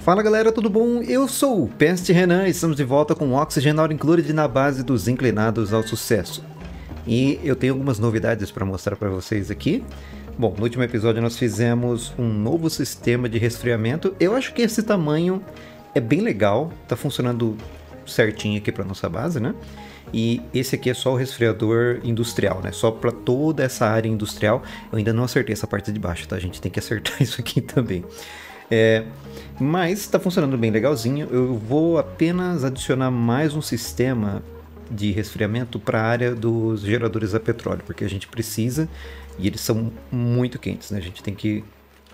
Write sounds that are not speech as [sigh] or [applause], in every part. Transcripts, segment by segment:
Fala galera, tudo bom? Eu sou o Peste Renan e estamos de volta com o Oxygenal Included na base dos inclinados ao sucesso. E eu tenho algumas novidades para mostrar para vocês aqui. Bom, no último episódio nós fizemos um novo sistema de resfriamento. Eu acho que esse tamanho é bem legal, tá funcionando certinho aqui para nossa base, né? E esse aqui é só o resfriador industrial, né? Só para toda essa área industrial. Eu ainda não acertei essa parte de baixo, tá? A gente tem que acertar [laughs] isso aqui também. É, mas está funcionando bem legalzinho. Eu vou apenas adicionar mais um sistema de resfriamento para a área dos geradores a petróleo, porque a gente precisa e eles são muito quentes, né? A gente tem que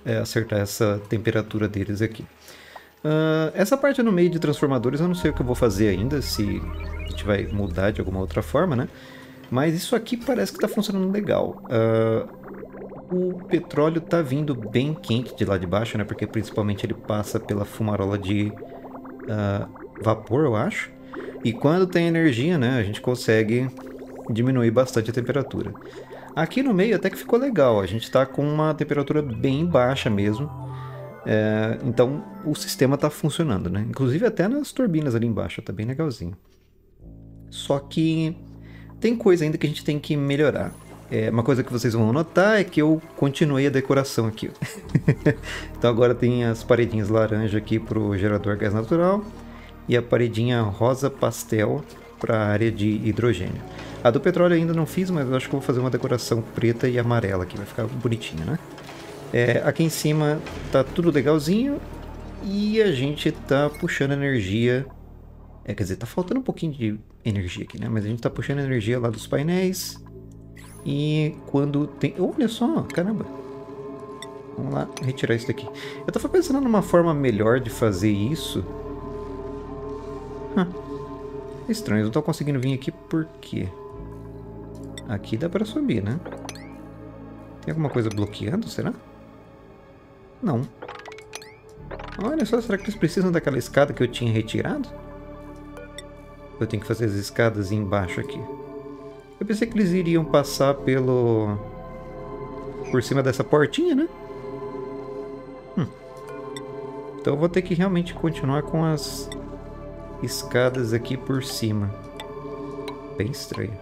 é, acertar essa temperatura deles aqui. Uh, essa parte no meio de transformadores eu não sei o que eu vou fazer ainda, se a gente vai mudar de alguma outra forma, né? Mas isso aqui parece que está funcionando legal. Uh, o petróleo tá vindo bem quente de lá de baixo, né? Porque principalmente ele passa pela fumarola de uh, vapor, eu acho. E quando tem energia, né? A gente consegue diminuir bastante a temperatura. Aqui no meio até que ficou legal. A gente está com uma temperatura bem baixa mesmo. É, então o sistema está funcionando, né? Inclusive até nas turbinas ali embaixo, tá bem legalzinho. Só que tem coisa ainda que a gente tem que melhorar. É, uma coisa que vocês vão notar é que eu continuei a decoração aqui. [laughs] então agora tem as paredinhas laranja aqui para o gerador gás natural e a paredinha rosa pastel para a área de hidrogênio. A do petróleo ainda não fiz, mas eu acho que vou fazer uma decoração preta e amarela aqui, vai ficar bonitinho, né? É, aqui em cima tá tudo legalzinho e a gente tá puxando energia. É, quer dizer, tá faltando um pouquinho de energia aqui, né? Mas a gente tá puxando energia lá dos painéis e quando tem... Olha só, caramba. Vamos lá, retirar isso daqui. Eu tava pensando numa forma melhor de fazer isso. Hum. Estranho, eu não tô conseguindo vir aqui por quê? Aqui dá pra subir, né? Tem alguma coisa bloqueando, será? Não. Olha só, será que eles precisam daquela escada que eu tinha retirado? Eu tenho que fazer as escadas embaixo aqui. Eu pensei que eles iriam passar pelo... Por cima dessa portinha, né? Hum. Então eu vou ter que realmente continuar com as escadas aqui por cima. Bem estranho.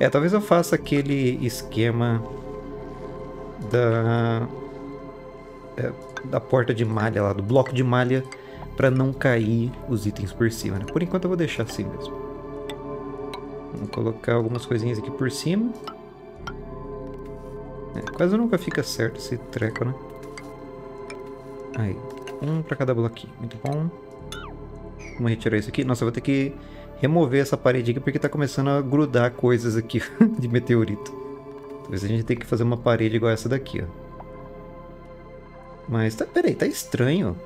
É, talvez eu faça aquele esquema da... É, da porta de malha lá, do bloco de malha para não cair os itens por cima, né? Por enquanto eu vou deixar assim mesmo. Vamos colocar algumas coisinhas aqui por cima. É, quase nunca fica certo esse treco, né? Aí, um para cada bloquinho. Muito bom. Vamos retirar isso aqui. Nossa, eu vou ter que remover essa parede aqui porque tá começando a grudar coisas aqui [laughs] de meteorito. Talvez a gente tenha que fazer uma parede igual essa daqui, ó. Mas, tá, peraí, tá estranho.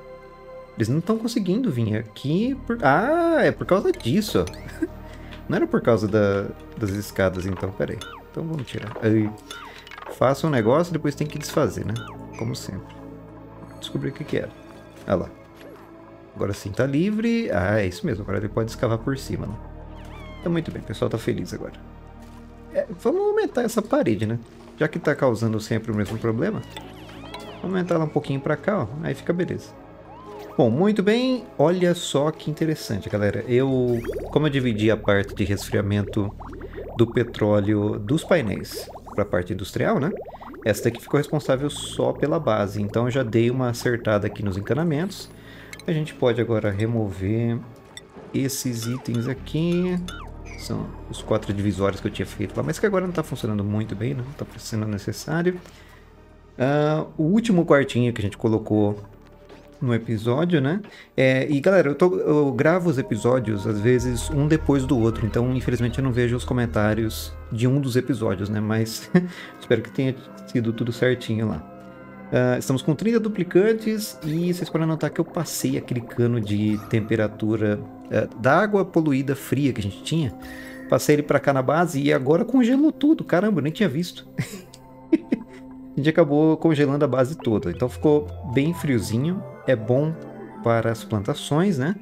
Eles não estão conseguindo vir aqui por... Ah, é por causa disso, ó. [laughs] Não era por causa da, das escadas, então. Pera aí. Então vamos tirar. Aí, faça um negócio e depois tem que desfazer, né? Como sempre. Descobri o que que era. Olha lá. Agora sim, tá livre. Ah, é isso mesmo. Agora ele pode escavar por cima, né? Tá muito bem, o pessoal tá feliz agora. É, vamos aumentar essa parede, né? Já que tá causando sempre o mesmo problema. Vamos aumentar ela um pouquinho pra cá, ó. Aí fica beleza. Bom, muito bem. Olha só que interessante, galera. Eu, como eu dividi a parte de resfriamento do petróleo dos painéis para a parte industrial, né? Essa daqui ficou responsável só pela base. Então eu já dei uma acertada aqui nos encanamentos. A gente pode agora remover esses itens aqui. São os quatro divisórios que eu tinha feito lá, mas que agora não está funcionando muito bem, não está sendo necessário. Uh, o último quartinho que a gente colocou no episódio, né? É, e galera, eu, tô, eu, gravo os episódios às vezes um depois do outro, então infelizmente eu não vejo os comentários de um dos episódios, né? Mas [laughs] espero que tenha sido tudo certinho lá. Uh, estamos com 30 duplicantes e vocês podem notar que eu passei aquele cano de temperatura uh, da água poluída fria que a gente tinha. Passei ele para cá na base e agora congelou tudo. Caramba, eu nem tinha visto. [laughs] a gente acabou congelando a base toda. Então ficou bem friozinho. É bom para as plantações, né?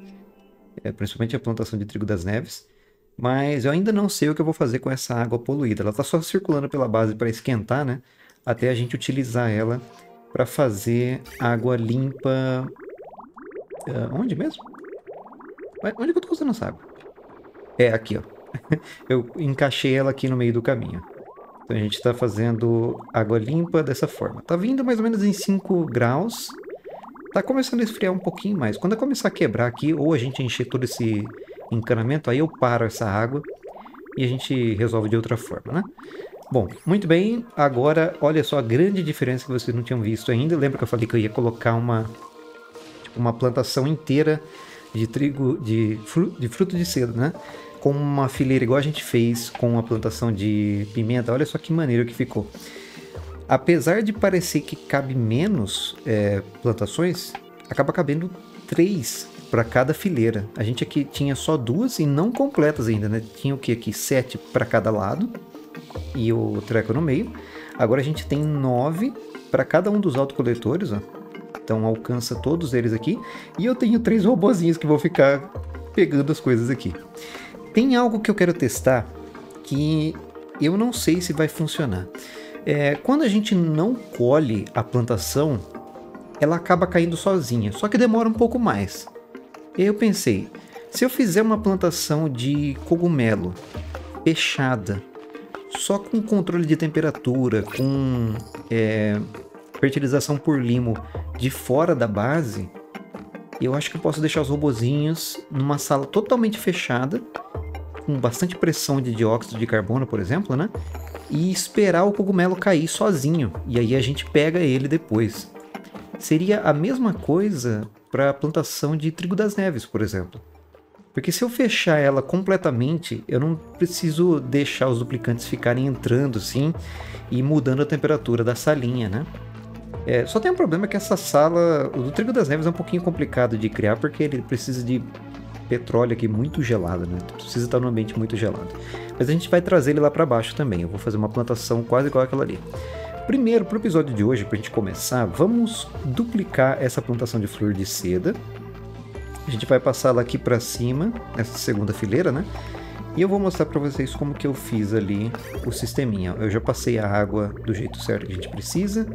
É, principalmente a plantação de trigo das neves. Mas eu ainda não sei o que eu vou fazer com essa água poluída. Ela está só circulando pela base para esquentar, né? Até a gente utilizar ela para fazer água limpa Uh, onde mesmo? Onde que eu tô usando essa água? É, aqui, ó. [laughs] eu encaixei ela aqui no meio do caminho. Então a gente está fazendo água limpa dessa forma. Tá vindo mais ou menos em 5 graus. Tá começando a esfriar um pouquinho mais. Quando começar a quebrar aqui, ou a gente encher todo esse encanamento, aí eu paro essa água e a gente resolve de outra forma, né? Bom, muito bem. Agora, olha só a grande diferença que vocês não tinham visto ainda. Lembra que eu falei que eu ia colocar uma, tipo, uma plantação inteira de trigo, de, fru, de fruto de cedo, né? Com uma fileira igual a gente fez com a plantação de pimenta. Olha só que maneiro que ficou. Apesar de parecer que cabe menos é, plantações, acaba cabendo três para cada fileira. A gente aqui tinha só duas e não completas ainda, né? Tinha o que aqui? Sete para cada lado e o treco no meio. Agora a gente tem nove para cada um dos autocoletores, ó. Então alcança todos eles aqui. E eu tenho três robozinhos que vão ficar pegando as coisas aqui. Tem algo que eu quero testar que eu não sei se vai funcionar. É, quando a gente não colhe a plantação, ela acaba caindo sozinha, só que demora um pouco mais. E aí eu pensei, se eu fizer uma plantação de cogumelo fechada, só com controle de temperatura, com é, fertilização por limo de fora da base, eu acho que eu posso deixar os robozinhos numa sala totalmente fechada, com bastante pressão de dióxido de carbono, por exemplo, né? E esperar o cogumelo cair sozinho. E aí a gente pega ele depois. Seria a mesma coisa para a plantação de trigo das neves, por exemplo. Porque se eu fechar ela completamente, eu não preciso deixar os duplicantes ficarem entrando assim e mudando a temperatura da salinha, né? É, só tem um problema que essa sala, o do trigo das neves é um pouquinho complicado de criar porque ele precisa de petróleo aqui muito gelado, né? Precisa estar num ambiente muito gelado. Mas a gente vai trazer ele lá para baixo também. Eu vou fazer uma plantação quase igual aquela ali. Primeiro, para o episódio de hoje, para a gente começar, vamos duplicar essa plantação de flor de seda. A gente vai passá-la aqui para cima, nessa segunda fileira, né? E eu vou mostrar para vocês como que eu fiz ali o sisteminha. Eu já passei a água do jeito certo que a gente precisa.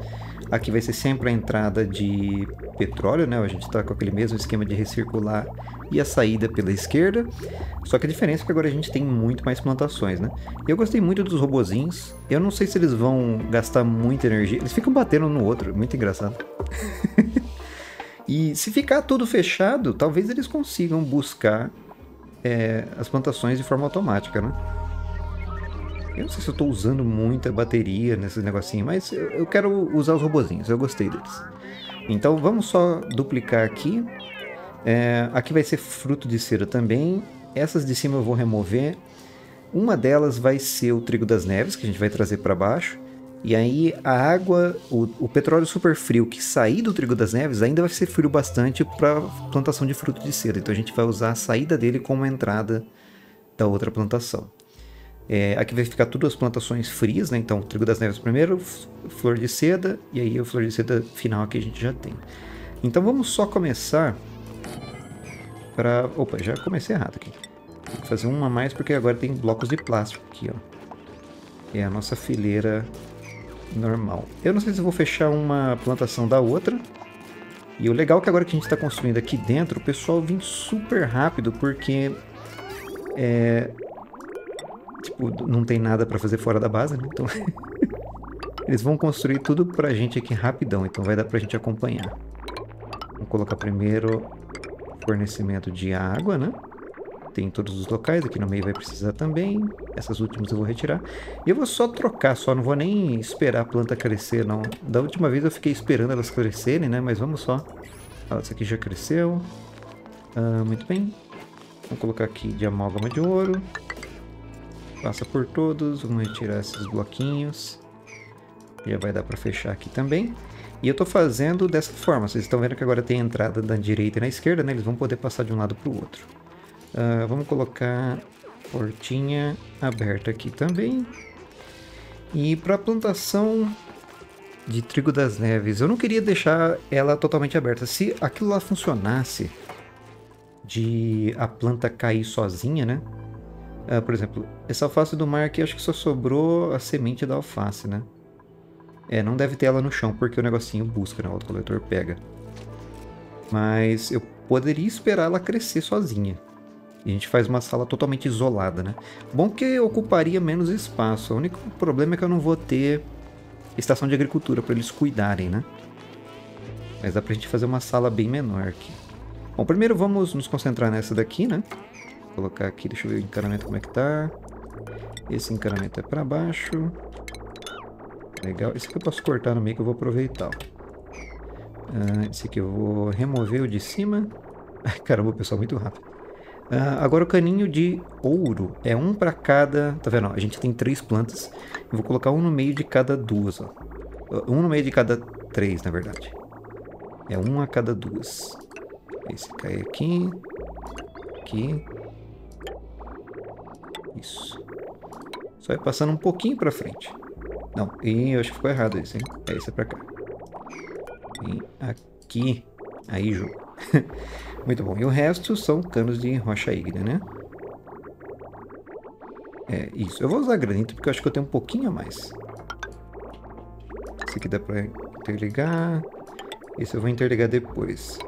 Aqui vai ser sempre a entrada de petróleo, né? A gente está com aquele mesmo esquema de recircular e a saída pela esquerda. Só que a diferença é que agora a gente tem muito mais plantações, né? Eu gostei muito dos robozinhos. Eu não sei se eles vão gastar muita energia. Eles ficam batendo no outro, muito engraçado. [laughs] e se ficar tudo fechado, talvez eles consigam buscar é, as plantações de forma automática, né? Eu não sei se eu estou usando muita bateria nesse negocinho, mas eu, eu quero usar os robozinhos, eu gostei deles. Então vamos só duplicar aqui. É, aqui vai ser fruto de cera também. Essas de cima eu vou remover. Uma delas vai ser o trigo das neves, que a gente vai trazer para baixo. E aí a água, o, o, petróleo super frio que sair do trigo das neves ainda vai ser frio bastante para plantação de fruto de cera. Então a gente vai usar a saída dele como entrada da outra plantação. É, aqui vai ficar tudo as plantações frias, né? Então, trigo das neves primeiro, flor de seda, e aí a flor de seda final aqui a gente já tem. Então vamos só começar para... Opa, já comecei errado aqui. Vou fazer uma mais porque agora tem blocos de plástico aqui, ó. É a nossa fileira normal. Eu não sei se vou fechar uma plantação da outra. E o legal é que agora que a gente está construindo aqui dentro, o pessoal vem super rápido porque é, tipo, não tem nada para fazer fora da base, né? Então [laughs] eles vão construir tudo pra gente aqui rapidão, então vai dar pra gente acompanhar. Vamos colocar primeiro fornecimento de água, né? Tem em todos os locais, aqui no meio vai precisar também. Essas últimas eu vou retirar. E eu vou só trocar, só não vou nem esperar a planta crescer, não. Da última vez eu fiquei esperando elas crescerem, né? Mas vamos só. Ó, essa aqui já cresceu. Ah, muito bem. Vou colocar aqui de amálgama de ouro. Passa por todos, vamos retirar esses bloquinhos. Já vai dar para fechar aqui também. E eu estou fazendo dessa forma. Vocês estão vendo que agora tem entrada da direita e na esquerda, né? Eles vão poder passar de um lado para o outro. Uh, vamos colocar portinha aberta aqui também. E para a plantação de trigo das neves, eu não queria deixar ela totalmente aberta. Se aquilo lá funcionasse, de a planta cair sozinha, né? Uh, por exemplo, essa alface do mar aqui acho que só sobrou a semente da alface, né? É, não deve ter ela no chão porque o negocinho busca, né? O autocoletor pega. Mas eu poderia esperar ela crescer sozinha. E a gente faz uma sala totalmente isolada, né? Bom que ocuparia menos espaço. O único problema é que eu não vou ter estação de agricultura para eles cuidarem, né? Mas dá pra gente fazer uma sala bem menor aqui. Bom, primeiro vamos nos concentrar nessa daqui, né? Colocar aqui, deixa eu ver o encanamento como é que tá. Esse encanamento é para baixo. Legal. Esse aqui eu posso cortar no meio que eu vou aproveitar. Uh, esse aqui eu vou remover o de cima. [laughs] Ai, caramba, pessoal muito rápido. Uh, agora o caninho de ouro é um para cada... Tá vendo? a gente tem três plantas. Eu vou colocar um no meio de cada duas. Ó. Um no meio de cada três, na verdade. É um a cada duas. Esse cai aqui. Aqui. Isso. Só vai passando um pouquinho para frente. Não, e eu acho que ficou errado isso, hein? É, esse é pra cá. E aqui. Aí, jogo. [laughs] Muito bom. E o resto são canos de rocha ígnea, né? É, isso. Eu vou usar granito porque eu acho que eu tenho um pouquinho a mais. Esse aqui dá pra interligar. Esse eu vou interligar depois.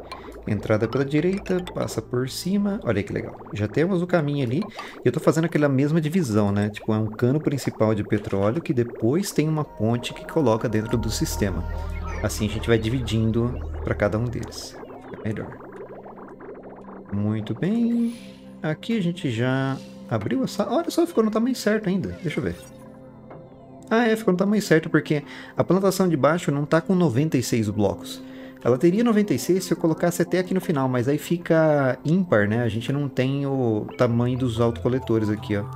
Entrada pela direita, passa por cima. Olha que legal. Já temos o caminho ali. E eu tô fazendo aquela mesma divisão, né? Tipo, é um cano principal de petróleo que depois tem uma ponte que coloca dentro do sistema. Assim a gente vai dividindo para cada um deles. Fica melhor. Muito bem. Aqui a gente já abriu a sala. Olha só, ficou no tamanho certo ainda. Deixa eu ver. Ah, é, ficou no tamanho certo porque a plantação de baixo não tá com 96 blocos. Ela teria 96 se eu colocasse até aqui no final, mas aí fica ímpar, né? A gente não tem o tamanho dos autocoletores aqui, ó.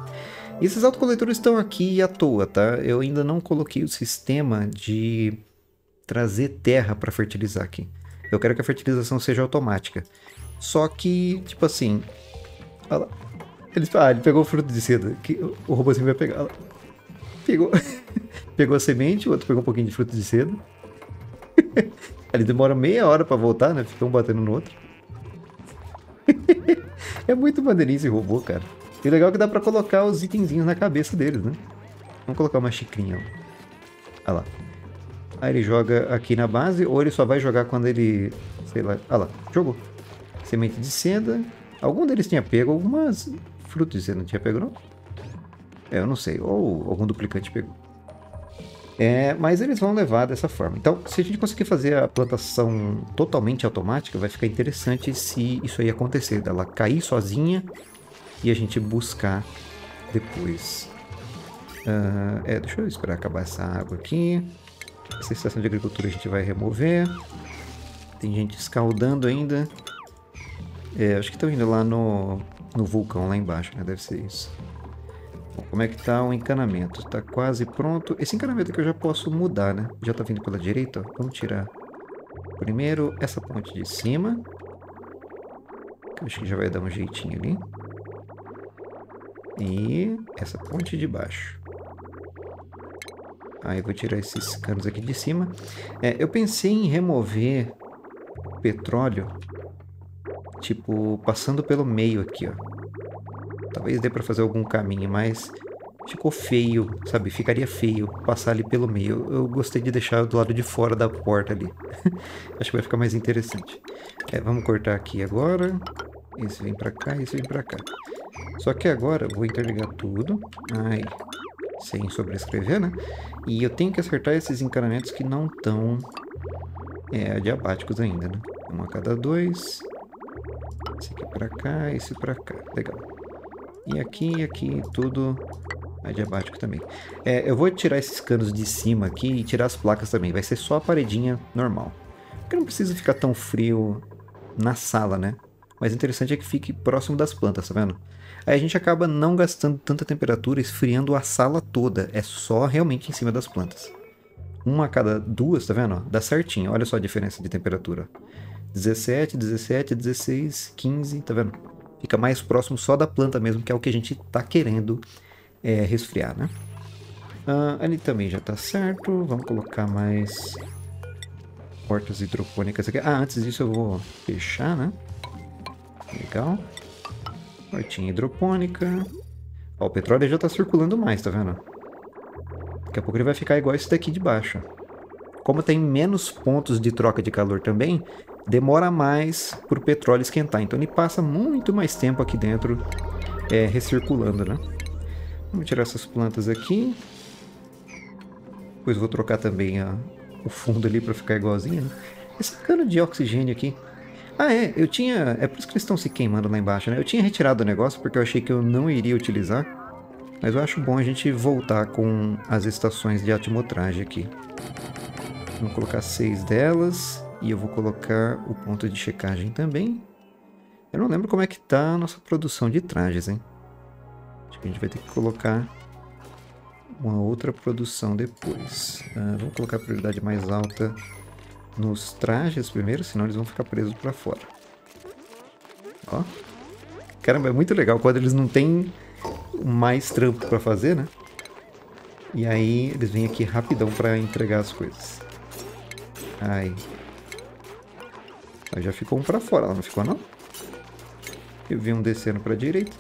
E esses autocoletores estão aqui à toa, tá? Eu ainda não coloquei o sistema de trazer terra para fertilizar aqui. Eu quero que a fertilização seja automática. Só que, tipo assim... Olha lá. Ele, ah, ele pegou o fruto de seda. Que o robôzinho vai pegar. Pegou. [laughs] pegou a semente, o outro pegou um pouquinho de fruto de seda. [laughs] Ele demora meia hora pra voltar, né? Ficam um batendo no outro. [laughs] é muito maneirinho esse robô, cara. E legal que dá pra colocar os itenzinhos na cabeça deles, né? Vamos colocar uma xicrinha. Olha lá. Aí ele joga aqui na base, ou ele só vai jogar quando ele... Sei lá. Olha lá, jogou. Semente de seda. Algum deles tinha pego algumas frutos de seda, não tinha pego não? É, eu não sei. Ou algum duplicante pegou. É, mas eles vão levar dessa forma. Então, se a gente conseguir fazer a plantação totalmente automática, vai ficar interessante se isso aí acontecer, dela cair sozinha e a gente buscar depois. Uh, é, deixa eu esperar acabar essa água aqui. Essa estação de agricultura a gente vai remover. Tem gente escaldando ainda. É, acho que estão indo lá no, no vulcão lá embaixo, né? Deve ser isso. Como é que tá o encanamento? Tá quase pronto. Esse encanamento aqui eu já posso mudar, né? Já tá vindo pela direita, ó. Vamos tirar primeiro essa ponte de cima. Que eu acho que já vai dar um jeitinho ali. E essa ponte de baixo. Aí eu vou tirar esses canos aqui de cima. É, eu pensei em remover petróleo, tipo, passando pelo meio aqui, ó. Talvez dê para fazer algum caminho, mas ficou feio, sabe? Ficaria feio passar ali pelo meio. Eu, gostei de deixar do lado de fora da porta ali. [laughs] Acho que vai ficar mais interessante. É, vamos cortar aqui agora. Esse vem para cá, esse vem para cá. Só que agora eu vou interligar tudo. Ai, sem sobrescrever, né? E eu tenho que acertar esses encanamentos que não estão é, diabáticos ainda, né? Um a cada dois. Esse aqui para cá, esse para cá. Legal. E aqui e aqui tudo adiabático também. É, eu vou tirar esses canos de cima aqui e tirar as placas também. Vai ser só a paredinha normal. Porque não precisa ficar tão frio na sala, né? Mas o interessante é que fique próximo das plantas, tá vendo? Aí a gente acaba não gastando tanta temperatura esfriando a sala toda. É só realmente em cima das plantas. Uma a cada duas, tá vendo? Dá certinho. Olha só a diferença de temperatura. 17, 17, 16, 15, tá vendo? Fica mais próximo só da planta mesmo, que é o que a gente está querendo é, resfriar, né? Ah, ali também já está certo. Vamos colocar mais portas hidropônicas aqui. Ah, antes disso eu vou fechar, né? Legal. Portinha hidropônica. Ó, o petróleo já está circulando mais, tá vendo? Daqui a pouco ele vai ficar igual esse daqui de baixo. Como tem menos pontos de troca de calor também, demora mais para o petróleo esquentar. Então ele passa muito mais tempo aqui dentro é, recirculando, né? Vamos tirar essas plantas aqui. Depois vou trocar também a, o fundo ali para ficar igualzinho. Né? Esse cano de oxigênio aqui. Ah, é, eu tinha... É por isso que eles estão se queimando lá embaixo, né? Eu tinha retirado o negócio porque eu achei que eu não iria utilizar. Mas eu acho bom a gente voltar com as estações de atimotragem aqui. Vamos colocar seis delas. E eu vou colocar o ponto de checagem também. Eu não lembro como é que tá a nossa produção de trajes, hein? Acho que a gente vai ter que colocar uma outra produção depois. Uh, vamos colocar a prioridade mais alta nos trajes primeiro, senão eles vão ficar presos para fora. Ó. Caramba, é muito legal quando eles não têm mais trampo para fazer, né? E aí eles vêm aqui rapidão para entregar as coisas. Ai. Aí já ficou um para fora, não ficou não? Eu vi um descendo para direita.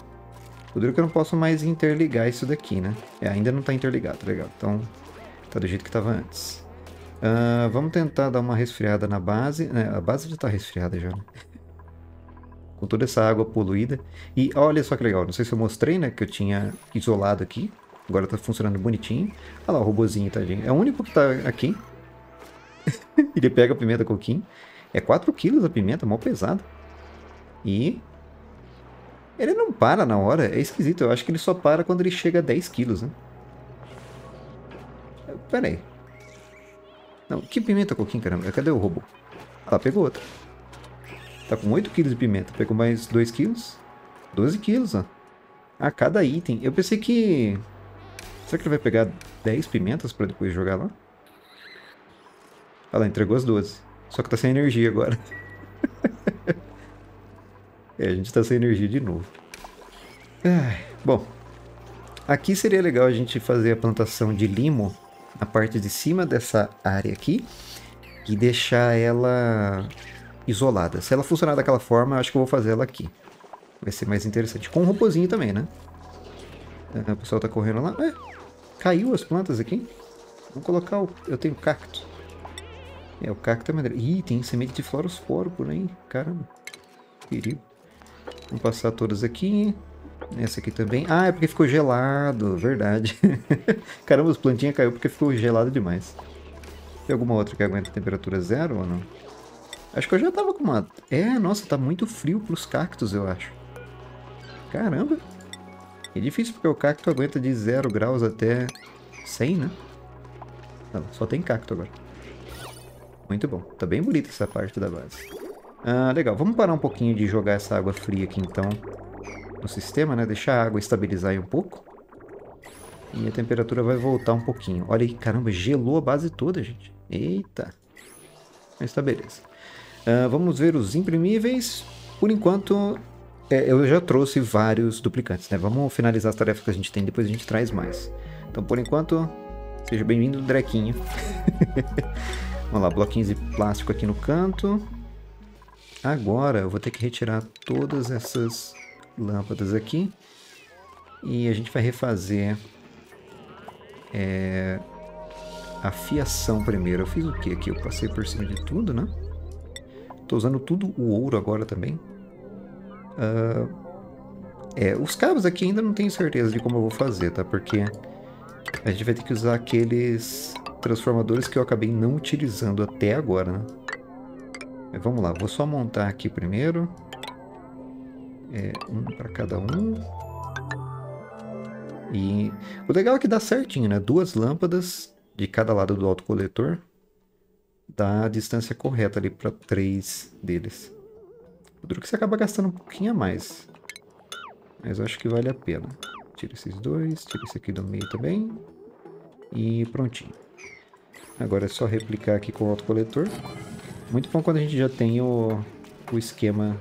O duro que eu não posso mais interligar isso daqui, né? É, ainda não está interligado, legal. Então, tá do jeito que estava antes. Uh, vamos tentar dar uma resfriada na base. É, a base já está resfriada já, né? Com toda essa água poluída. E olha só que legal, não sei se eu mostrei, né? Que eu tinha isolado aqui. Agora está funcionando bonitinho. Olha lá o robozinho, tadinho. É o único que está aqui. [laughs] Ele pega a pimenta coquinho. É 4 quilos a pimenta, mal pesada. E ele não para na hora, é esquisito. Eu acho que ele só para quando ele chega a 10 quilos, né? Pera aí. Não, que pimenta coquinho, caramba? Cadê o robô? Ah, pegou outra. Tá com 8 quilos de pimenta. Pegou mais 2 quilos. 12 quilos, ó. Ah, cada item. Eu pensei que... Será que ele vai pegar 10 pimentas pra depois jogar lá? Olha lá, entregou as 12. Só que tá sem energia agora. [laughs] É, a gente está sem energia de novo. bom, aqui seria legal a gente fazer a plantação de limo na parte de cima dessa área aqui e deixar ela isolada. Se ela funcionar daquela forma, acho que eu vou fazer ela aqui. Vai ser mais interessante. Com um robozinho também, né? É, o pessoal tá correndo lá. É, caiu as plantas aqui. Vamos colocar o... Eu tenho cacto. É, o cacto é madeira. Ih, tem semente de florosforo por aí. Caramba. Perigo. Vamos passar todas aqui. Essa aqui também. Ah, é porque ficou gelado, verdade. [laughs] Caramba, as plantinhas caiu porque ficou gelado demais. Tem alguma outra que aguenta temperatura zero ou não? Acho que eu já tava com uma... É, nossa, tá muito frio pros cactos, eu acho. Caramba. É difícil porque o cacto aguenta de 0 graus até 100, né? Não, só tem cacto agora. Muito bom. Tá bem bonita essa parte da base. Ah, legal, vamos parar um pouquinho de jogar essa água fria aqui então no sistema, né? Deixar a água estabilizar aí um pouco. E a temperatura vai voltar um pouquinho. Olha aí, caramba, gelou a base toda, gente. Eita. Mas tá beleza. Uh, vamos ver os imprimíveis. Por enquanto, é, eu já trouxe vários duplicantes, né? Vamos finalizar as tarefas que a gente tem, depois a gente traz mais. Então, por enquanto, seja bem-vindo, Drequinho. [laughs] vamos lá, bloquinhos de plástico aqui no canto. Agora eu vou ter que retirar todas essas lâmpadas aqui. E a gente vai refazer é, a fiação primeiro. Eu fiz o que aqui? Eu passei por cima de tudo, né? Tô usando tudo o ouro agora também. Uh, é, os cabos aqui ainda não tenho certeza de como eu vou fazer, tá? Porque a gente vai ter que usar aqueles transformadores que eu acabei não utilizando até agora, né? Vamos lá, vou só montar aqui primeiro. É, um para cada um. E o legal é que dá certinho, né? Duas lâmpadas de cada lado do autocoletor. Dá a distância correta ali para três deles. O duro que você acaba gastando um pouquinho a mais. Mas eu acho que vale a pena. Tira esses dois, tira esse aqui do meio também. E prontinho. Agora é só replicar aqui com o autocoletor. Muito bom quando a gente já tem o, o esquema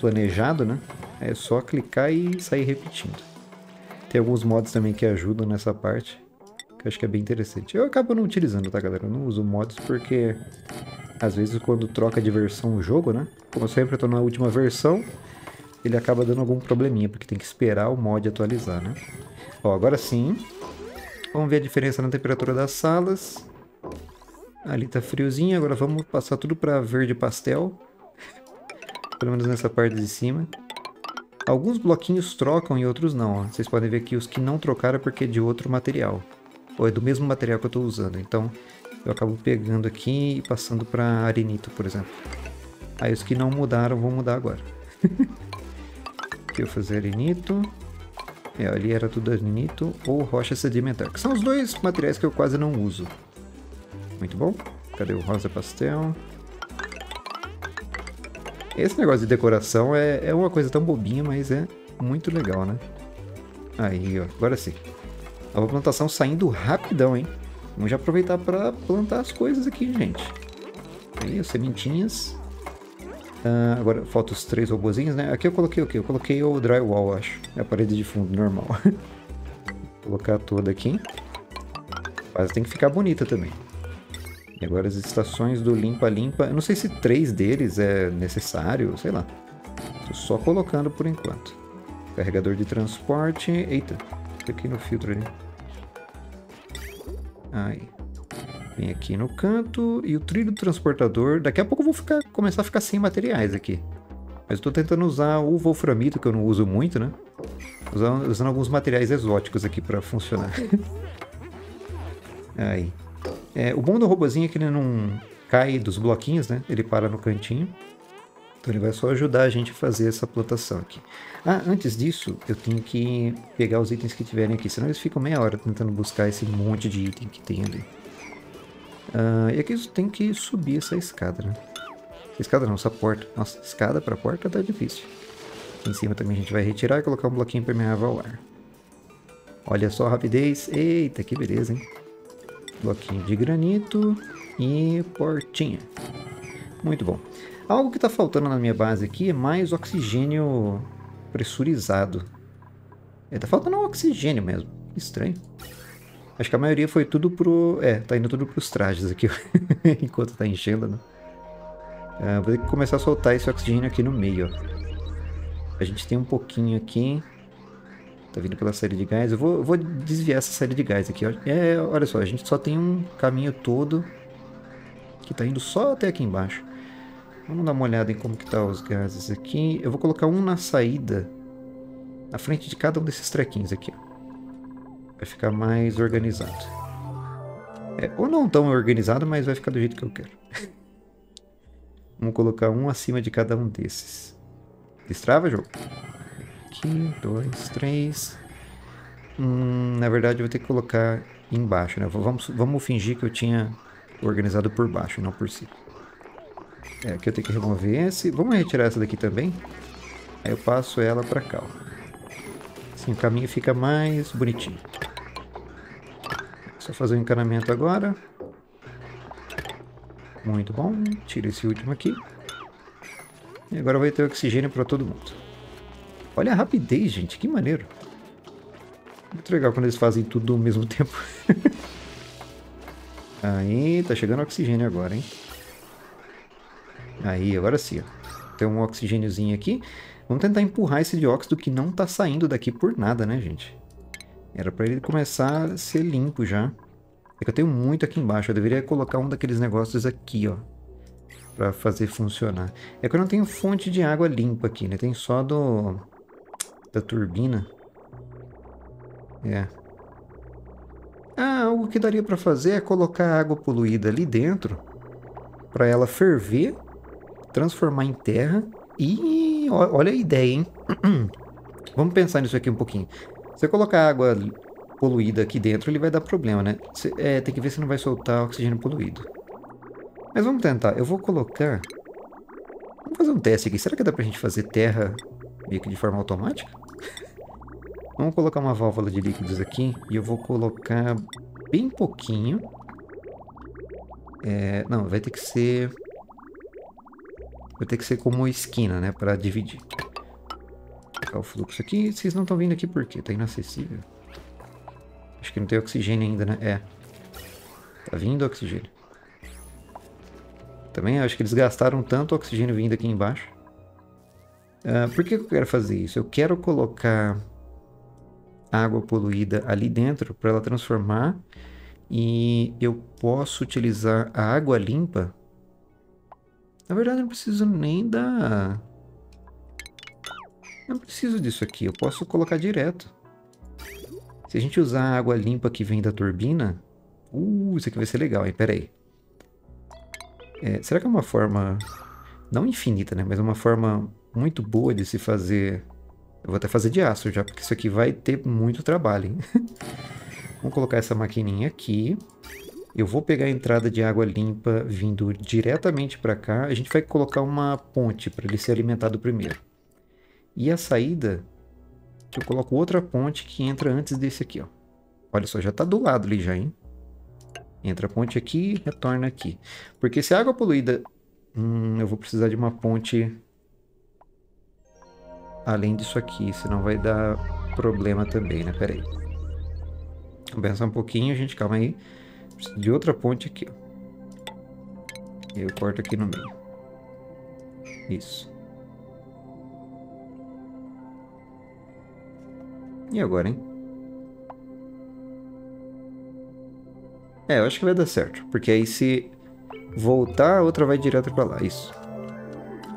planejado, né? É só clicar e sair repetindo. Tem alguns mods também que ajudam nessa parte, que eu acho que é bem interessante. Eu acabo não utilizando, tá, galera? Eu não uso mods porque, às vezes, quando troca de versão o jogo, né? Como eu sempre estou na última versão, ele acaba dando algum probleminha, porque tem que esperar o mod atualizar, né? Ó, agora sim, vamos ver a diferença na temperatura das salas. Ali tá friozinho, agora vamos passar tudo para verde pastel. Pelo menos nessa parte de cima. Alguns bloquinhos trocam e outros não. Vocês podem ver que os que não trocaram é porque é de outro material. Ou é do mesmo material que eu estou usando. Então eu acabo pegando aqui e passando para arenito, por exemplo. Aí os que não mudaram vão mudar agora. [laughs] aqui eu vou fazer arenito. É, ali era tudo arenito ou rocha sedimentar. Que são os dois materiais que eu quase não uso. Muito bom. Cadê o rosa pastel? Esse negócio de decoração é, é uma coisa tão bobinha, mas é muito legal, né? Aí, ó. Agora sim. A plantação saindo rapidão, hein? Vamos já aproveitar para plantar as coisas aqui, gente. Aí, as sementinhas. Ah, agora falta os três robozinhos, né? Aqui eu coloquei o quê? Eu coloquei o drywall, acho. É a parede de fundo normal. [laughs] Vou colocar toda aqui. Mas tem que ficar bonita também. E agora as estações do limpa-limpa. Eu não sei se três deles é necessário, sei lá. Tô só colocando por enquanto. Carregador de transporte. Eita, aqui no filtro ali. Aí. Vem aqui no canto e o trilho do transportador. Daqui a pouco eu vou ficar, começar a ficar sem materiais aqui. Mas estou tentando usar o wolframito, que eu não uso muito, né? Usando, usando alguns materiais exóticos aqui para funcionar. [laughs] Aí. É, o bom do robozinho é que ele não cai dos bloquinhos, né? Ele para no cantinho. Então ele vai só ajudar a gente a fazer essa plantação aqui. Ah, antes disso, eu tenho que pegar os itens que tiverem aqui, senão eles ficam meia hora tentando buscar esse monte de item que tem ali. Ah, e aqui tem que subir essa escada, né? Escada não, essa porta. Nossa, escada para porta tá difícil. Aqui em cima também a gente vai retirar e colocar um bloquinho impermeável ao ar. Olha só a rapidez. Eita, que beleza, hein? bloquinho de granito e portinha. Muito bom. Algo que está faltando na minha base aqui é mais oxigênio pressurizado. É, tá faltando oxigênio mesmo. Estranho. Acho que a maioria foi tudo pro... É, tá indo tudo pros trajes aqui. [laughs] Enquanto tá enchendo, né? Uh, vou ter que começar a soltar esse oxigênio aqui no meio, ó. A gente tem um pouquinho aqui. Tá vindo pela série de gás. Eu vou, vou desviar essa série de gás aqui. É, olha só, a gente só tem um caminho todo que tá indo só até aqui embaixo. Vamos dar uma olhada em como que tá os gases aqui. Eu vou colocar um na saída, na frente de cada um desses trequinhos aqui. Vai ficar mais organizado. É, ou não tão organizado, mas vai ficar do jeito que eu quero. [laughs] Vamos colocar um acima de cada um desses. Destrava, jogo? aqui, dois, três. Hum, na verdade, eu vou ter que colocar embaixo, né? Vamos, vamos fingir que eu tinha organizado por baixo, não por cima. É, aqui eu tenho que remover esse. Vamos retirar essa daqui também. Aí eu passo ela para cá. Ó. Assim o caminho fica mais bonitinho. Só fazer o encanamento agora. Muito bom. Tira esse último aqui. E agora vai ter oxigênio para todo mundo. Olha a rapidez, gente. Que maneiro. Muito legal quando eles fazem tudo ao mesmo [laughs] tempo. Aí, tá chegando oxigênio agora, hein? Aí, agora sim, ó. Tem um oxigêniozinho aqui. Vamos tentar empurrar esse dióxido que não tá saindo daqui por nada, né, gente? Era para ele começar a ser limpo já. É que eu tenho muito aqui embaixo. Eu deveria colocar um daqueles negócios aqui, ó. Pra fazer funcionar. É que eu não tenho fonte de água limpa aqui, né? Tem só do da turbina. É. Ah, algo que daria para fazer é colocar água poluída ali dentro para ela ferver, transformar em terra e olha a ideia, hein? [clears throat] Vamos pensar nisso aqui um pouquinho. Se colocar água poluída aqui dentro, ele vai dar problema, né? Cê, é, tem que ver se não vai soltar oxigênio poluído. Mas vamos tentar. Eu vou colocar... Vamos fazer um teste aqui. Será que dá pra gente fazer terra meio que de forma automática? [laughs] Vamos colocar uma válvula de líquidos aqui e eu vou colocar bem pouquinho. É, não, vai ter que ser... Vai ter que ser como esquina, né? Para dividir. Colocar o fluxo aqui. Vocês não estão vindo aqui por quê? Tá inacessível. Acho que não tem oxigênio ainda, né? É. Tá vindo oxigênio. Também acho que eles gastaram tanto oxigênio vindo aqui embaixo. Uh, por que eu quero fazer isso? Eu quero colocar água poluída ali dentro para ela transformar E eu posso utilizar a água limpa. Na verdade, eu não preciso nem da... Não preciso disso aqui, eu posso colocar direto. Se a gente usar a água limpa que vem da turbina... Uh, isso aqui vai ser legal, hein? Pera aí. É, será que é uma forma... Não infinita, né? Mas uma forma muito boa de se fazer... Eu vou até fazer de aço já, porque isso aqui vai ter muito trabalho, hein? [laughs] Vamos colocar essa maquininha aqui. Eu vou pegar a entrada de água limpa vindo diretamente para cá. A gente vai colocar uma ponte para ele ser alimentado primeiro. E a saída, eu coloco outra ponte que entra antes desse aqui, ó. Olha só, já está do lado ali já, hein? Entra a ponte aqui, retorna aqui. Porque se a água poluída... Hum, eu vou precisar de uma ponte além disso aqui, senão vai dar problema também, né? Pera aí. Pensar um pouquinho, gente, calma aí. Preciso de outra ponte aqui, ó. Eu corto aqui no meio. Isso. E agora, hein? É, eu acho que vai dar certo. Porque aí se voltar, a outra vai direto pra lá. Isso.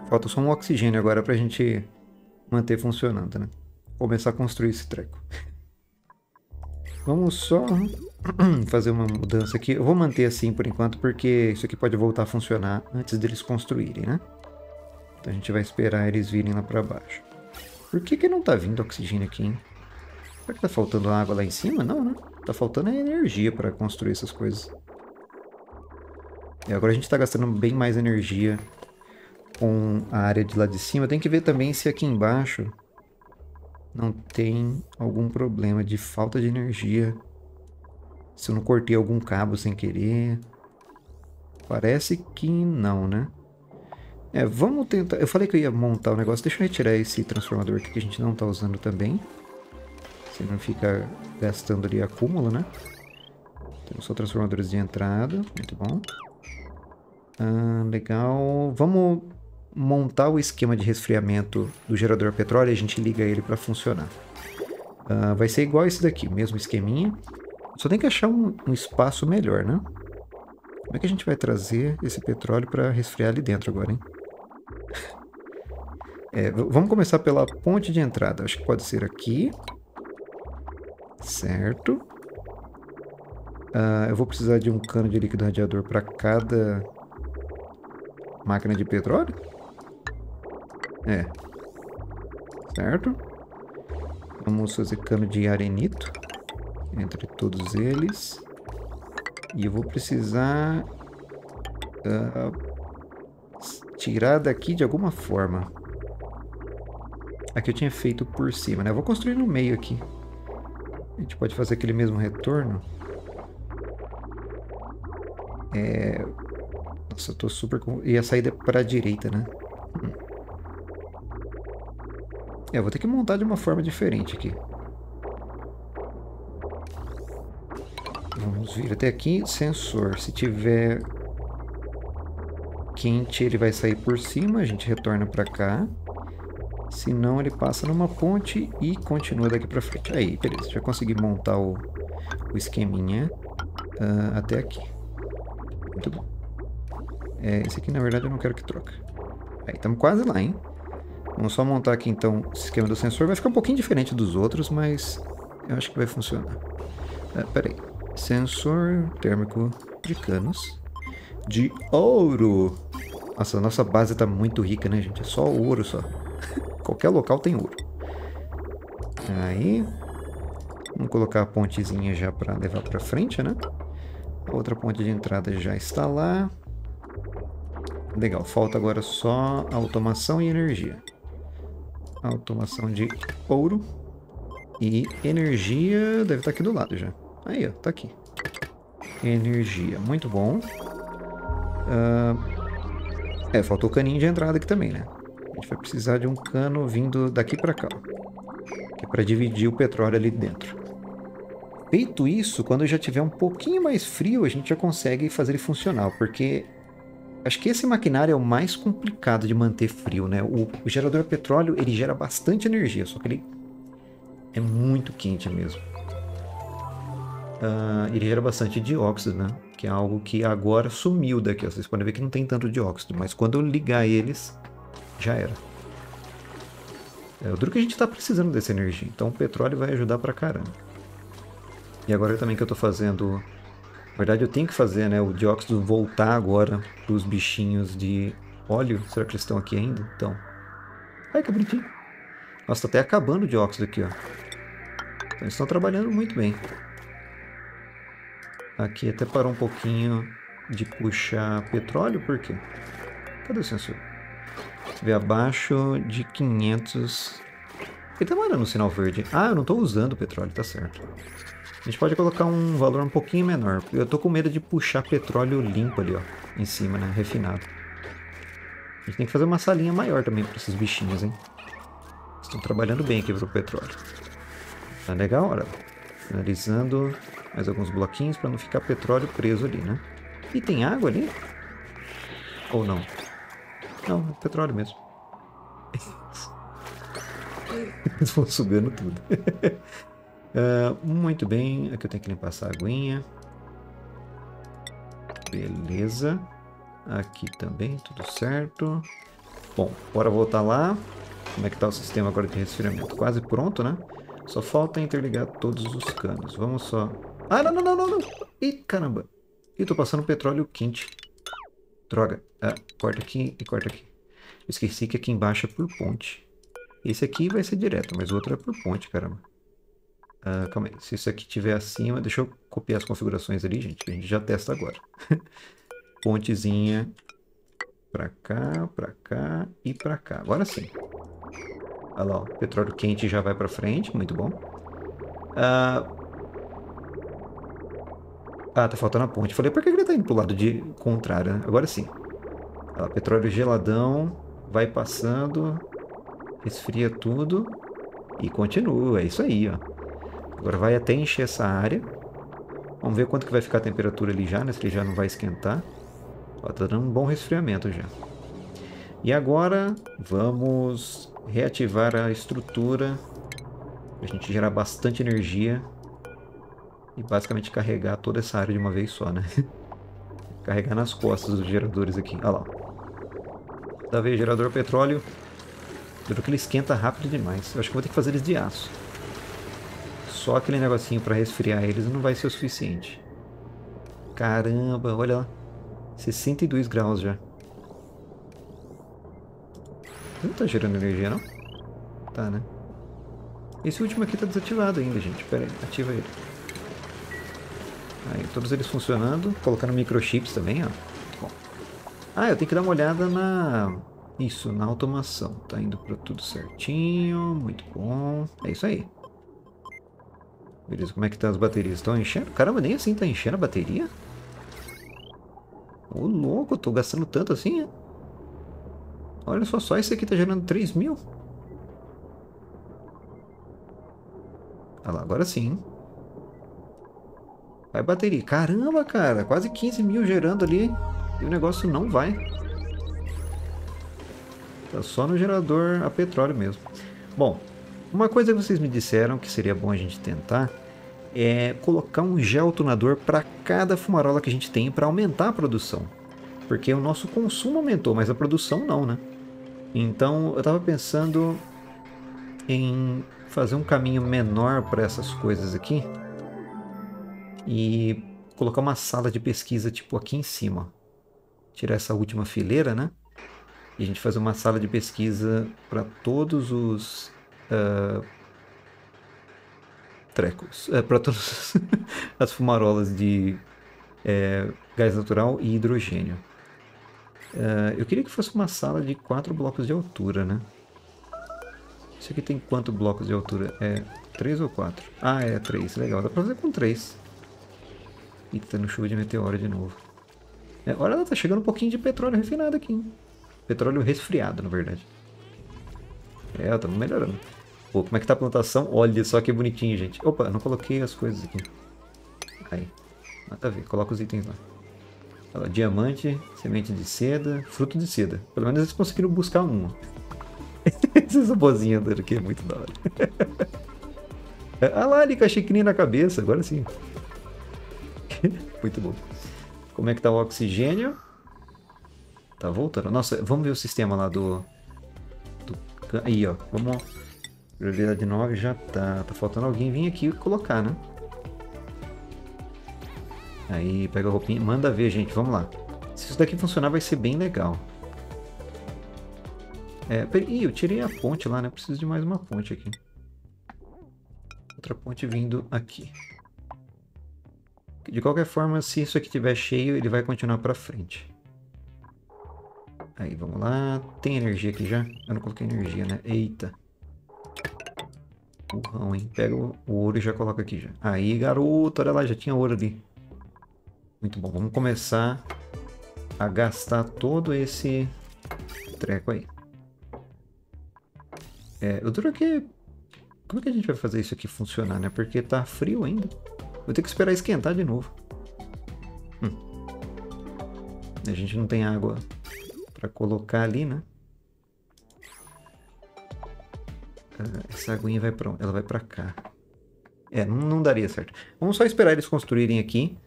Falta só um oxigênio agora pra gente manter funcionando, né? Começar a construir esse treco. [laughs] Vamos só [clears throat] fazer uma mudança aqui. Eu vou manter assim por enquanto, porque isso aqui pode voltar a funcionar antes deles construírem, né? Então a gente vai esperar eles virem lá pra baixo. Por que que não tá vindo oxigênio aqui, hein? Será que tá faltando água lá em cima? Não, né? Tá faltando energia para construir essas coisas. E agora a gente tá gastando bem mais energia com a área de lá de cima. Tem que ver também se aqui embaixo não tem algum problema de falta de energia. Se eu não cortei algum cabo sem querer. Parece que não, né? É, vamos tentar... Eu falei que eu ia montar o negócio. Deixa eu retirar esse transformador aqui que a gente não está usando também. Você não fica gastando ali acúmulo, né? Temos só transformadores de entrada. Muito bom. Ah, legal. Vamos montar o esquema de resfriamento do gerador a petróleo e a gente liga ele para funcionar. Uh, vai ser igual esse daqui, mesmo esqueminha. Só tem que achar um, um espaço melhor, né? Como é que a gente vai trazer esse petróleo para resfriar ali dentro agora, hein? [laughs] é, vamos começar pela ponte de entrada. Acho que pode ser aqui. Certo. Uh, eu vou precisar de um cano de líquido radiador para cada máquina de petróleo? É. Certo? Vamos fazer cano de arenito. Entre todos eles. E eu vou precisar... Uh, tirar daqui de alguma forma. Aqui eu tinha feito por cima, né? Eu vou construir no meio aqui. A gente pode fazer aquele mesmo retorno. É... Nossa, eu tô super... E a saída é para direita, né? Hum. É, eu vou ter que montar de uma forma diferente aqui. Vamos vir até aqui. Sensor. Se tiver quente, ele vai sair por cima. A gente retorna para cá. Se não, ele passa numa ponte e continua daqui para frente. Aí, beleza. Já consegui montar o, o esqueminha uh, até aqui. Muito bom. É, esse aqui, na verdade, eu não quero que troque. Aí, estamos quase lá, hein? Vamos só montar aqui então o esquema do sensor. Vai ficar um pouquinho diferente dos outros, mas eu acho que vai funcionar. Ah, peraí. Sensor térmico de canos de ouro. Nossa, a nossa base tá muito rica, né, gente? É só ouro só. Qualquer local tem ouro. Aí. Vamos colocar a pontezinha já para levar para frente, né? A outra ponte de entrada já está lá. Legal, falta agora só automação e energia automação de ouro e energia deve estar aqui do lado já. Aí, ó, tá aqui. Energia, muito bom. Uh, é, faltou o caninho de entrada aqui também, né? Gente vai precisar de um cano vindo daqui para cá, é para dividir o petróleo ali dentro. Feito isso, quando já tiver um pouquinho mais frio, a gente já consegue fazer ele funcionar, porque Acho que esse maquinário é o mais complicado de manter frio, né? O, o, gerador a petróleo, ele gera bastante energia, só que ele é muito quente mesmo. uh, ele gera bastante dióxido, né? Que é algo que agora sumiu daqui. Vocês podem ver que não tem tanto dióxido, mas quando eu ligar eles, já era. É, o duro que a gente está precisando dessa energia, então o petróleo vai ajudar pra caramba. E agora também que eu estou fazendo... Na verdade eu tenho que fazer né, o dióxido voltar agora para os bichinhos de óleo. Será que eles estão aqui ainda? Então. Ai, que bonitinho. Nossa, tá até acabando o dióxido aqui, ó. Então eles estão trabalhando muito bem. Aqui até parou um pouquinho de puxar petróleo, por quê? Cadê o sensor? Vê abaixo de 500... Ele tá mandando um sinal verde. Ah, eu não tô usando o petróleo, tá certo. A gente pode colocar um valor um pouquinho menor. Eu tô com medo de puxar petróleo limpo ali, ó. Em cima, né? Refinado. A gente tem que fazer uma salinha maior também para esses bichinhos, hein? Estão trabalhando bem aqui pro petróleo. Tá legal, olha. Finalizando mais alguns bloquinhos para não ficar petróleo preso ali, né? E tem água ali? Ou não? Não, é petróleo mesmo. [laughs] Eles vão subindo tudo. uh, [laughs] muito bem, aqui eu tenho que limpar essa aguinha. Beleza. Aqui também, tudo certo. Bom, bora voltar lá. Como é que tá o sistema agora de resfriamento? Quase pronto, né? Só falta interligar todos os canos. Vamos só... Ah, não, não, não, não. Ih, caramba. Ih, tô passando petróleo quente. Droga. Ah, corta aqui e corta aqui. Esqueci que aqui embaixo é por ponte. Esse aqui vai ser direto, mas o outro é por ponte, caramba. Ah, calma aí. Se isso aqui estiver acima... Deixa eu copiar as configurações ali, gente. A gente já testa agora. [laughs] Pontezinha pra cá, pra cá e pra cá. Agora sim. Olha lá, ó, petróleo quente já vai pra frente, muito bom. Ah, ah tá faltando a ponte. Falei, por que ele tá indo pro lado de contrário, né? Agora sim. Lá, petróleo geladão, vai passando, esfria tudo e continua. É isso aí, ó. Agora vai até encher essa área. Vamos ver quanto que vai ficar a temperatura ali já, né? Se ele já não vai esquentar. Ó, tá dando um bom resfriamento já. E agora vamos reativar a estrutura para a gente gerar bastante energia e basicamente carregar toda essa área de uma vez só, né? [laughs] carregar nas costas dos geradores aqui. Olha lá. Tá vendo? Gerador petróleo. Pelo que ele esquenta rápido demais. Eu acho que vou ter que fazer eles de aço. Só aquele negocinho para resfriar eles não vai ser o suficiente. Caramba, olha lá. 62 graus já. Não tá gerando energia, não? Tá, né? Esse último aqui tá desativado ainda, gente. Pera aí, ativa ele. Aí, todos eles funcionando. Colocando microchips também, ó. Bom. Ah, eu tenho que dar uma olhada na... Isso, na automação. Tá indo pra tudo certinho. Muito bom. É isso aí. Beleza, como é que tá as baterias? Estão enchendo? Caramba, nem assim tá enchendo a bateria? Ô louco, eu tô gastando tanto assim, é? Olha só, só esse aqui tá gerando 3 mil. Olha lá, agora sim. Vai bateria. Caramba, cara, quase 15 mil gerando ali. E o negócio não vai. Tá só no gerador a petróleo mesmo. Bom, uma coisa que vocês me disseram que seria bom a gente tentar é colocar um geotunador para cada fumarola que a gente tem para aumentar a produção. Porque o nosso consumo aumentou, mas a produção não, né? Então eu estava pensando em fazer um caminho menor para essas coisas aqui e colocar uma sala de pesquisa tipo aqui em cima. Tirar essa última fileira, né? E a gente fazer uma sala de pesquisa para todos os uh, trecos, é, uh, para todas [laughs] as fumarolas de uh, gás natural e hidrogênio. É, eu queria que fosse uma sala de 4 blocos de altura, né? Isso aqui tem quanto blocos de altura? É 3 ou 4? Ah, é 3. Legal, dá para fazer com 3. Eita, tá no chuva de meteoro de novo. É, olha lá, tá chegando um pouquinho de petróleo refinado aqui, hein? Petróleo resfriado, na verdade. É, tá melhorando. Pô, como é que tá a plantação? Olha só que bonitinho, gente. Opa, não coloquei as coisas aqui. Aí. Mata ver, coloca os itens lá. Olha lá, diamante, semente de seda, fruto de seda. Pelo menos eles conseguiram buscar uma. [laughs] Esses robozinhos andando aqui é muito da hora. [laughs] ah lá, ali com a na cabeça, agora sim. [laughs] Muito bom. Como é que tá o oxigênio? Tá voltando. Nossa, vamos ver o sistema lá do... do... Aí, ó. Vamos... Prioridade 9 já tá. Tá faltando alguém vir aqui colocar, né? Aí, pega a roupinha. Manda ver, gente. Vamos lá. Se isso daqui funcionar, vai ser bem legal. É, Ih, eu tirei a ponte lá, né? Preciso de mais uma ponte aqui. Outra ponte vindo aqui. De qualquer forma, se isso aqui estiver cheio, ele vai continuar para frente. Aí, vamos lá. Tem energia aqui já? Eu não coloquei energia, né? Eita. Burrão, hein? Pega o, ouro e já coloca aqui já. Aí, garoto, olha lá, já tinha ouro ali. Muito bom, vamos começar a gastar todo esse treco aí. É, o duro é que... Como é que a gente vai fazer isso aqui funcionar, né? Porque tá frio ainda. Vou ter que esperar esquentar de novo. Hum. A gente não tem água para colocar ali, né? Ah, essa aguinha vai para? Ela vai para cá. É, não, não daria certo. Vamos só esperar eles construírem aqui.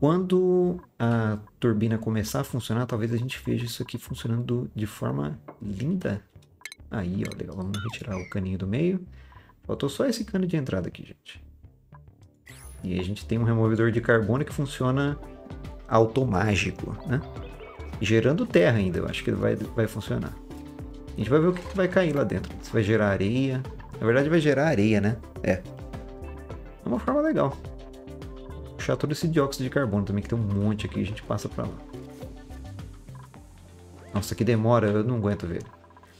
Quando a turbina começar a funcionar, talvez a gente veja isso aqui funcionando de forma linda. Aí, ó, legal. Vamos retirar o caninho do meio. Faltou só esse cano de entrada aqui, gente. E a gente tem um removedor de carbono que funciona automágico, né? Gerando terra ainda, eu acho que vai, vai funcionar. A gente vai ver o que, que vai cair lá dentro. Se vai gerar areia. Na verdade vai gerar areia, né? É. É uma forma legal. Puxar todo esse dióxido de carbono também, que tem um monte aqui, a gente passa pra lá. Nossa, que demora, eu não aguento ver.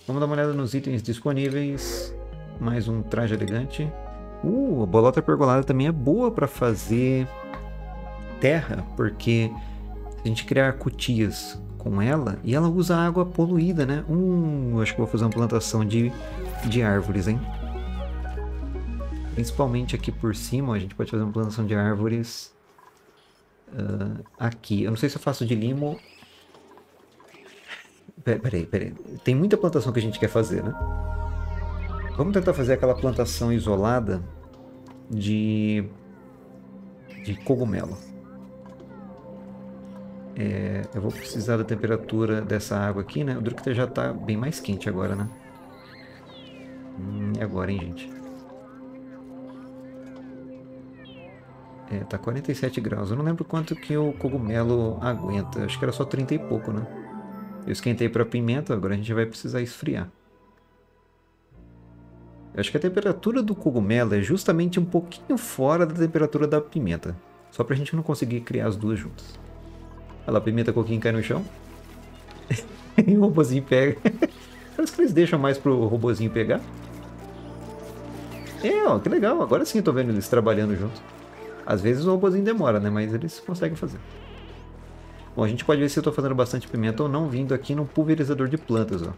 Vamos dar uma olhada nos itens disponíveis. Mais um traje elegante. Uh, a bolota pergolada também é boa para fazer terra, porque a gente criar cutias com ela, e ela usa água poluída, né? Hum, acho que vou fazer uma plantação de, de árvores, hein? Principalmente aqui por cima, a gente pode fazer uma plantação de árvores uh, aqui. Eu não sei se eu faço de limo. Peraí, peraí. Tem muita plantação que a gente quer fazer, né? Vamos tentar fazer aquela plantação isolada de, de cogumelo. É, eu vou precisar da temperatura dessa água aqui, né? O Drukta já está bem mais quente agora, né? Hum, e agora, hein, gente? É, tá 47 graus. Eu não lembro quanto que o cogumelo aguenta. Acho que era só 30 e pouco, né? Eu esquentei para pimenta, agora a gente vai precisar esfriar. Eu acho que a temperatura do cogumelo é justamente um pouquinho fora da temperatura da pimenta. Só pra gente não conseguir criar as duas juntas. Olha lá, a pimenta coquinho cai no chão. [laughs] e o robozinho pega. [laughs] Parece que eles deixam mais pro robozinho pegar. É, ó, que legal. Agora sim eu tô vendo eles trabalhando juntos. Às vezes o robozinho demora, né? Mas eles conseguem fazer. Bom, a gente pode ver se eu tô fazendo bastante pimenta ou não vindo aqui no pulverizador de plantas, ó.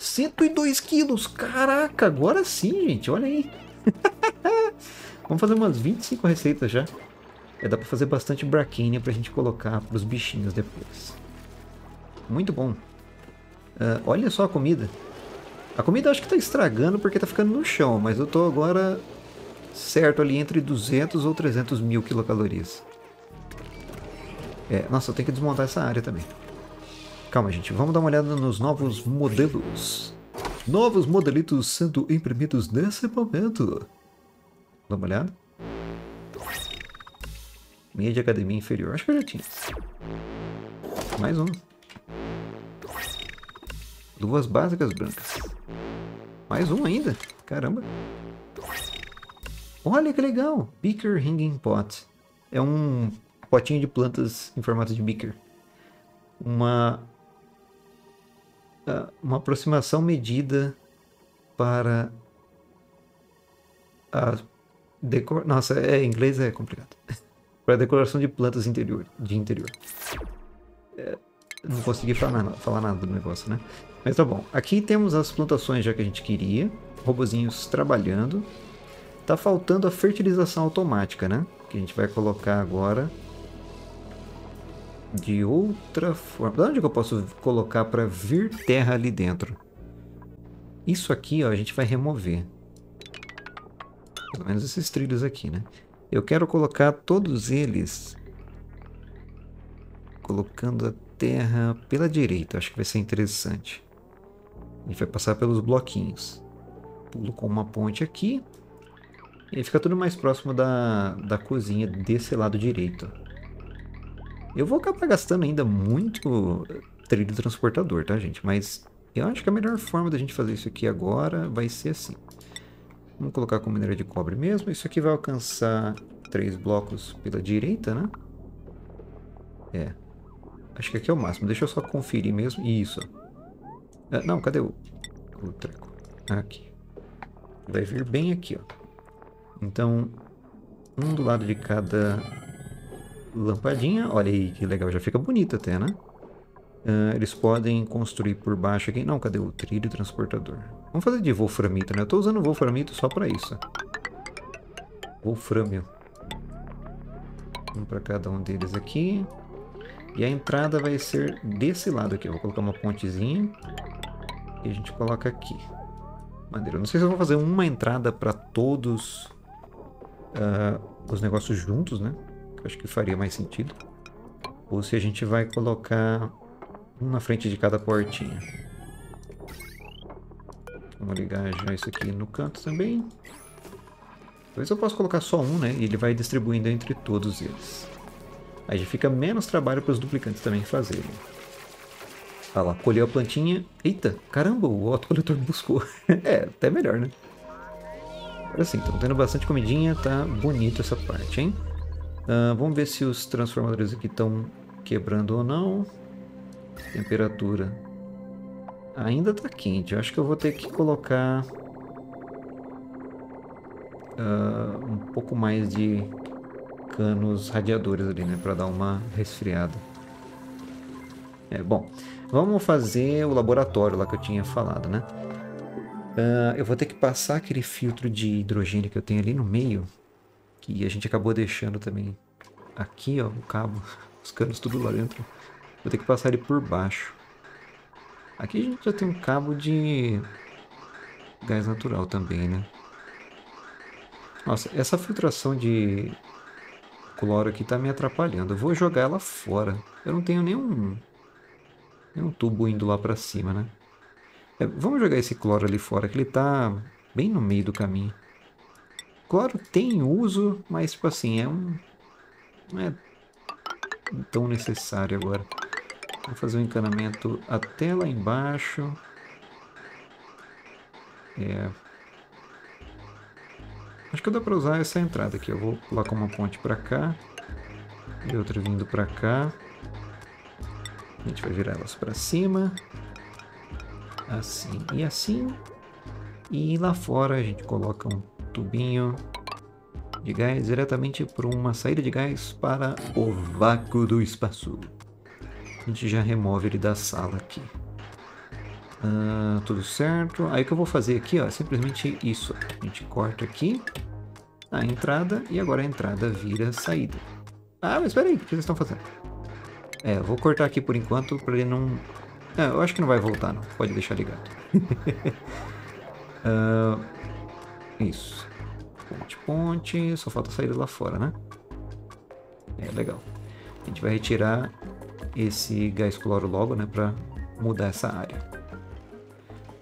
102 quilos! Caraca, agora sim, gente, olha aí. [laughs] Vamos fazer umas 25 receitas já. É, dá pra fazer bastante braquinha pra gente colocar pros bichinhos depois. Muito bom. Uh, olha só a comida. A comida acho que tá estragando porque tá ficando no chão, mas eu tô agora certo ali entre 200 ou 300 mil quilocalorias. É, nossa, eu tenho que desmontar essa área também. Calma, gente. Vamos dar uma olhada nos novos modelos. Novos modelitos sendo imprimidos nesse momento. Dá uma olhada. Meia de academia inferior. Acho que eu já tinha. Mais um. Duas básicas brancas. Mais um ainda. Caramba. Olha que legal. Beaker Hanging Pot. É um potinho de plantas em formato de beaker. Uma uma aproximação medida para a decor... Nossa, é, inglês é complicado. [laughs] para a decoração de plantas interior, de interior. É, não consegui falar nada, falar nada do negócio, né? Mas tá bom. Aqui temos as plantações já que a gente queria. Robozinhos trabalhando. Tá faltando a fertilização automática, né? Que a gente vai colocar agora de outra forma. De onde que eu posso colocar para vir terra ali dentro? Isso aqui, ó, a gente vai remover. Pelo menos esses trilhos aqui, né? Eu quero colocar todos eles colocando a terra pela direita. Acho que vai ser interessante. A gente vai passar pelos bloquinhos. Pulo com uma ponte aqui. E fica tudo mais próximo da, da cozinha desse lado direito. Eu vou acabar gastando ainda muito trilho transportador, tá, gente? Mas eu acho que a melhor forma da gente fazer isso aqui agora vai ser assim. Vamos colocar com minério de cobre mesmo. Isso aqui vai alcançar três blocos pela direita, né? É. Acho que aqui é o máximo. Deixa eu só conferir mesmo. Isso. Ah, não, cadê o, o treco? Aqui. Vai vir bem aqui, ó. Então, um do lado de cada lampadinha. Olha aí que legal, já fica bonito até, né? Uh, eles podem construir por baixo aqui. Não, cadê o trilho transportador? Vamos fazer de wolframito, né? Eu tô usando wolframito só pra isso. Wolframio. Um pra cada um deles aqui. E a entrada vai ser desse lado aqui. Eu vou colocar uma pontezinha. E a gente coloca aqui. Maneiro. Não sei se eu vou fazer uma entrada para todos uh, os negócios juntos, né? Eu acho que faria mais sentido. Ou se a gente vai colocar um na frente de cada portinha. Vamos ligar já isso aqui no canto também. Talvez eu possa colocar só um, né? E ele vai distribuindo entre todos eles. Aí já fica menos trabalho para os duplicantes também fazerem. Olha lá, colheu a plantinha. Eita, caramba, o autocoletor buscou. [laughs] é, até melhor, né? Agora sim, estamos tendo bastante comidinha, tá bonito essa parte, hein? Uh, vamos ver se os transformadores aqui estão quebrando ou não. Temperatura. Ainda tá quente. Eu acho que eu vou ter que colocar uh, um pouco mais de canos radiadores ali, né? Pra dar uma resfriada. É, bom, vamos fazer o laboratório lá que eu tinha falado, né? Uh, eu vou ter que passar aquele filtro de hidrogênio que eu tenho ali no meio, que a gente acabou deixando também aqui, ó, o cabo, [laughs] os canos tudo lá dentro. Vou ter que passar ele por baixo. Aqui a gente já tem um cabo de gás natural também, né? Nossa, essa filtração de cloro aqui tá me atrapalhando. Eu vou jogar ela fora. Eu não tenho nenhum, nenhum tubo indo lá pra cima, né? É, vamos jogar esse cloro ali fora, que ele tá bem no meio do caminho. Cloro tem uso, mas tipo assim, é um... Não é tão necessário agora. Vou fazer um encanamento até lá embaixo. É. Acho que dá para usar essa entrada aqui. Eu vou colocar uma ponte para cá e outra vindo para cá. A gente vai virar elas para cima. Assim e assim. E lá fora a gente coloca um tubinho de gás diretamente para uma saída de gás para o vácuo do espaço. A gente já remove ele da sala aqui. Ah, tudo certo. Aí o que eu vou fazer aqui, ó, é simplesmente isso. A gente corta aqui a entrada e agora a entrada vira saída. Ah, mas espera aí, o que vocês estão fazendo? É, eu vou cortar aqui por enquanto para ele não... É, eu acho que não vai voltar não, pode deixar ligado. uh, [laughs] isso. Ponte, ponte, só falta sair lá fora, né? É, legal. A gente vai retirar esse gás cloro logo, né, para mudar essa área.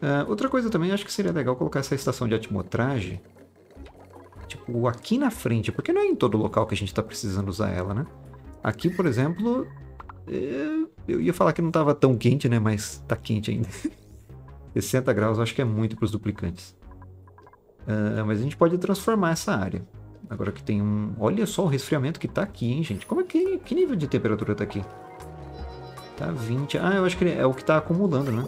Uh, outra coisa também, acho que seria legal colocar essa estação de atmotragem, tipo, aqui na frente, porque não é em todo local que a gente está precisando usar ela, né? Aqui, por exemplo, é, eu ia falar que não estava tão quente, né, mas tá quente ainda. [laughs] 60 graus acho que é muito para os duplicantes. Uh, mas a gente pode transformar essa área. Agora que tem um... Olha só o resfriamento que está aqui, hein, gente? Como é que... Que nível de temperatura está aqui? Tá 20. Ah, eu acho que é o que tá acumulando, né?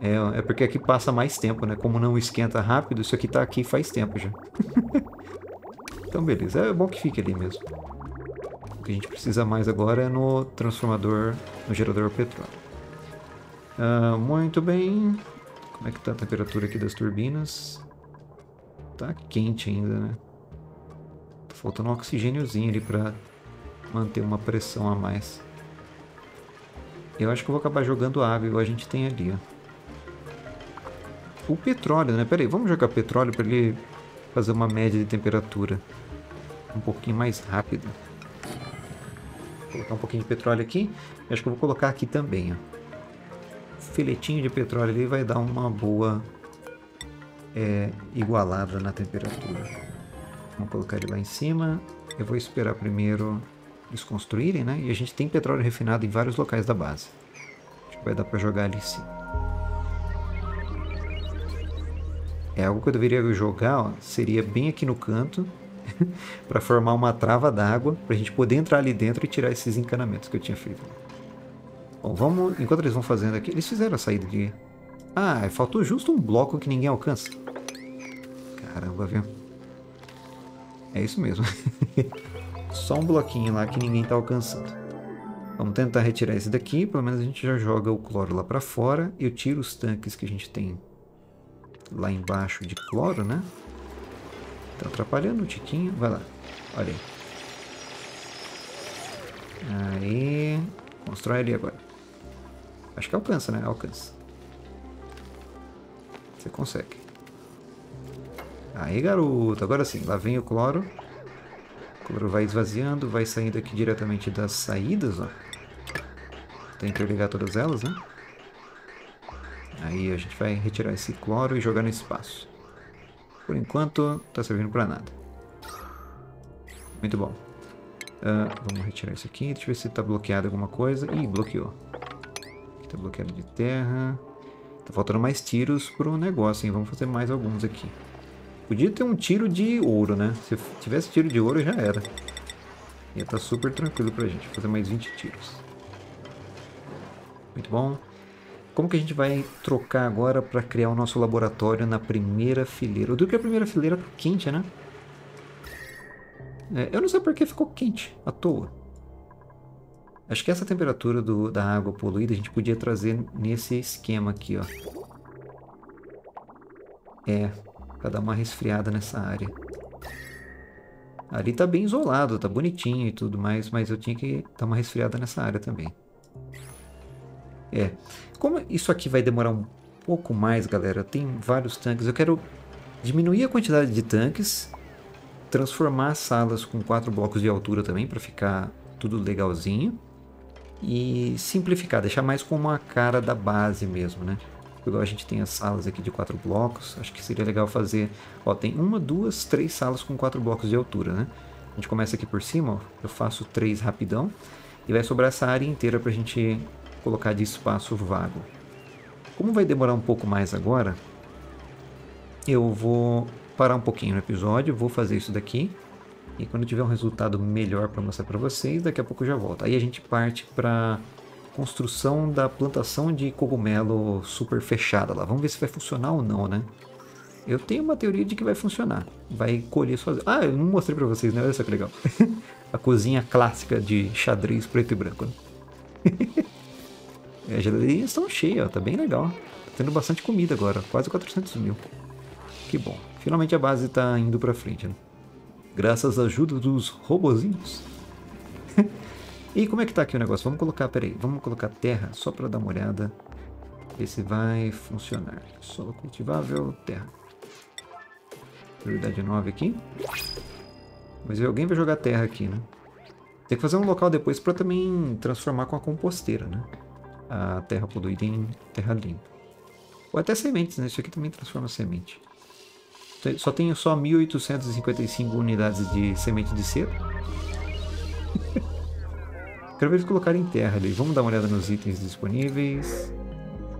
É, é porque aqui passa mais tempo, né? Como não esquenta rápido, isso aqui tá aqui faz tempo já. [laughs] então, beleza. É bom que fique ali mesmo. O que a gente precisa mais agora é no transformador, no gerador petróleo. Ah, muito bem. Como é que tá a temperatura aqui das turbinas? Tá quente ainda, né? Tá faltando um oxigêniozinho ali pra manter uma pressão a mais. Eu acho que eu vou acabar jogando água igual a gente tem ali, ó. O petróleo, né? Pera aí, vamos jogar petróleo para ele fazer uma média de temperatura um pouquinho mais rápido. Vou colocar um pouquinho de petróleo aqui. Acho que eu vou colocar aqui também, ó. Filetinho de petróleo ali vai dar uma boa é, igualada na temperatura. Vamos colocar ele lá em cima. Eu vou esperar primeiro eles construírem, né? E a gente tem petróleo refinado em vários locais da base. Acho que vai dar para jogar ali sim. É algo que eu deveria jogar, ó, seria bem aqui no canto, [laughs] para formar uma trava d'água, para a gente poder entrar ali dentro e tirar esses encanamentos que eu tinha feito. Bom, vamos, enquanto eles vão fazendo aqui, eles fizeram a saída de... Ah, faltou justo um bloco que ninguém alcança. Caramba, viu? É isso mesmo. [laughs] Só um bloquinho lá que ninguém está alcançando. Vamos tentar retirar esse daqui, pelo menos a gente já joga o cloro lá para fora. Eu tiro os tanques que a gente tem lá embaixo de cloro, né? Tá atrapalhando o tiquinho. Vai lá. Olha aí. Aí. Constrói ali agora. Acho que alcança, né? Alcança. Você consegue. Aí, garoto. Agora sim. Lá vem o cloro. O cloro vai esvaziando. Vai saindo aqui diretamente das saídas, ó. Tem que interligar todas elas, né? Aí a gente vai retirar esse cloro e jogar no espaço. Por enquanto, tá servindo para nada. Muito bom. Uh, vamos retirar isso aqui. Deixa eu ver se está bloqueado alguma coisa. Ih, bloqueou. Está bloqueado de terra. Tá faltando mais tiros pro negócio, hein? Vamos fazer mais alguns aqui. Podia ter um tiro de ouro, né? Se tivesse tiro de ouro, já era. Ia estar tá super tranquilo pra gente. Fazer mais 20 tiros. Muito bom. Como que a gente vai trocar agora para criar o nosso laboratório na primeira fileira? O do que a primeira fileira tá quente, né? É, eu não sei porque ficou quente, à toa. Acho que essa temperatura do, da água poluída a gente podia trazer nesse esquema aqui, ó. É, para dar uma resfriada nessa área. Ali tá bem isolado, tá bonitinho e tudo mais, mas eu tinha que dar uma resfriada nessa área também. É, como isso aqui vai demorar um pouco mais, galera, tem vários tanques. Eu quero diminuir a quantidade de tanques, transformar salas com quatro blocos de altura também para ficar tudo legalzinho e simplificar, deixar mais como a cara da base mesmo, né? Igual a gente tem as salas aqui de quatro blocos, acho que seria legal fazer. Ó, tem uma, duas, três salas com quatro blocos de altura, né? A gente começa aqui por cima, ó, eu faço três rapidão e vai sobrar essa área inteira para a gente colocar de espaço vago. Como vai demorar um pouco mais agora, eu vou parar um pouquinho no episódio, vou fazer isso daqui e quando tiver um resultado melhor para mostrar para vocês, daqui a pouco eu já volto. Aí a gente parte para construção da plantação de cogumelo super fechada lá. Vamos ver se vai funcionar ou não, né? Eu tenho uma teoria de que vai funcionar. Vai colher suas... Ah, eu não mostrei para vocês, né? Olha só que legal. [laughs] a cozinha clássica de xadrez preto e branco. Né? [laughs] É, as geladeirinhas estão cheias, ó, tá bem legal. Tá tendo bastante comida agora, quase 400 mil. Que bom. Finalmente a base tá indo pra frente, né? Graças à ajuda dos robozinhos. [laughs] e como é que tá aqui o negócio? Vamos colocar, peraí, vamos colocar terra só para dar uma olhada. Ver se vai funcionar. Solo cultivável, terra. Prioridade 9 aqui. Mas alguém vai jogar terra aqui, né? Tem que fazer um local depois para também transformar com a composteira, né? a terra poluída em terra limpa. Ou até sementes, né? Isso aqui também transforma semente. Só tenho só 1855 unidades de semente de cera. [laughs] Quero ver eles colocarem terra ali. Vamos dar uma olhada nos itens disponíveis.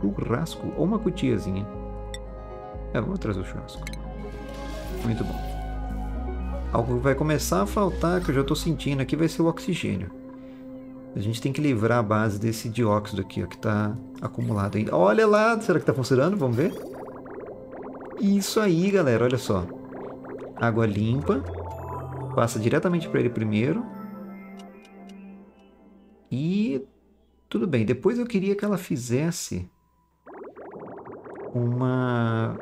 Churrasco ou uma cutiazinha. É, vamos trazer o churrasco. Muito bom. Algo que vai começar a faltar, que eu já estou sentindo aqui, vai ser o oxigênio. A gente tem que livrar a base desse dióxido aqui, ó, que está acumulado ainda. Olha lá, será que está funcionando? Vamos ver. Isso aí, galera, olha só. Água limpa. Passa diretamente para ele primeiro. E tudo bem. Depois eu queria que ela fizesse uma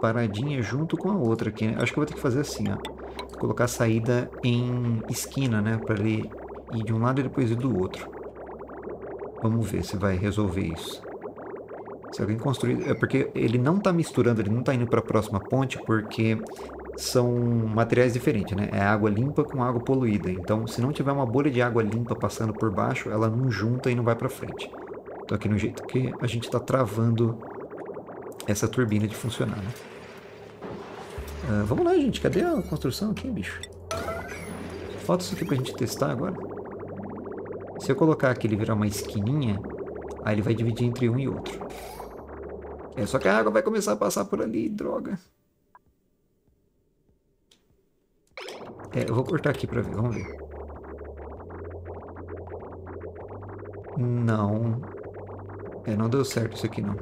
paradinha junto com a outra aqui. Né? Acho que eu vou ter que fazer assim, ó. Colocar a saída em esquina, né? Para ele ir de um lado e depois ir do outro. Vamos ver se vai resolver isso. Se alguém construir... É porque ele não está misturando, ele não está indo para a próxima ponte, porque são materiais diferentes, né? É água limpa com água poluída. Então, se não tiver uma bolha de água limpa passando por baixo, ela não junta e não vai para frente. Então, aqui no jeito que a gente está travando essa turbina de funcionar, né? Uh, vamos lá, gente. Cadê a construção aqui, bicho? Falta isso aqui pra gente testar agora. Se eu colocar aqui ele virar uma esquininha, aí ele vai dividir entre um e outro. É, só que a água vai começar a passar por ali, droga. É, eu vou cortar aqui pra ver, vamos ver. Não. É, não deu certo isso aqui não.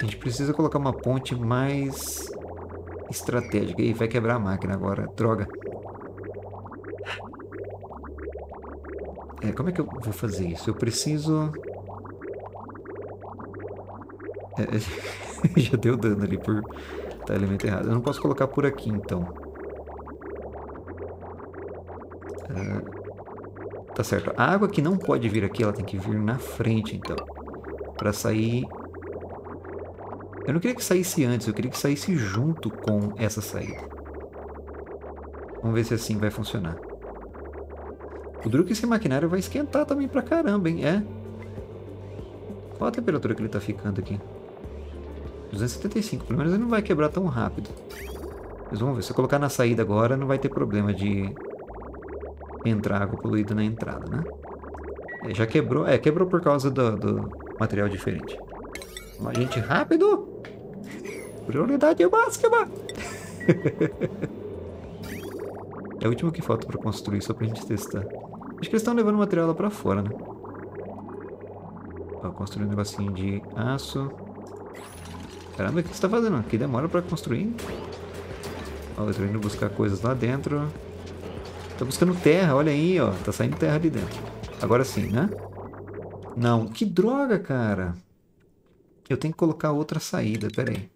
A gente precisa colocar uma ponte mais estratégica. E vai quebrar a máquina agora. Droga. É, como é que eu vou fazer isso? Eu preciso... [laughs] Já deu dano ali por tá elemento errado. Eu não posso colocar por aqui, então. É, tá certo. A água que não pode vir aqui, ela tem que vir na frente, então. Pra sair eu não queria que saísse antes, eu queria que saísse junto com essa saída. Vamos ver se assim vai funcionar. O duro que esse maquinário vai esquentar também pra caramba, hein? É. Qual a temperatura que ele tá ficando aqui? 275, pelo menos ele não vai quebrar tão rápido. Mas vamos ver, se eu colocar na saída agora, não vai ter problema de entrar água poluída na entrada, né? É, já quebrou, é, quebrou por causa do, do material diferente. Uma gente rápido! Prioridade máxima! [laughs] é o último que falta pra construir, só pra gente testar. Acho que eles estão levando o material lá pra fora, né? Ó, construir um negocinho de aço. Caramba, o que você tá fazendo? Aqui demora pra construir. Ó, eu tô indo buscar coisas lá dentro. Tô buscando terra, olha aí, ó. Tá saindo terra ali dentro. Agora sim, né? Não, que droga, cara. Eu tenho que colocar outra saída, peraí.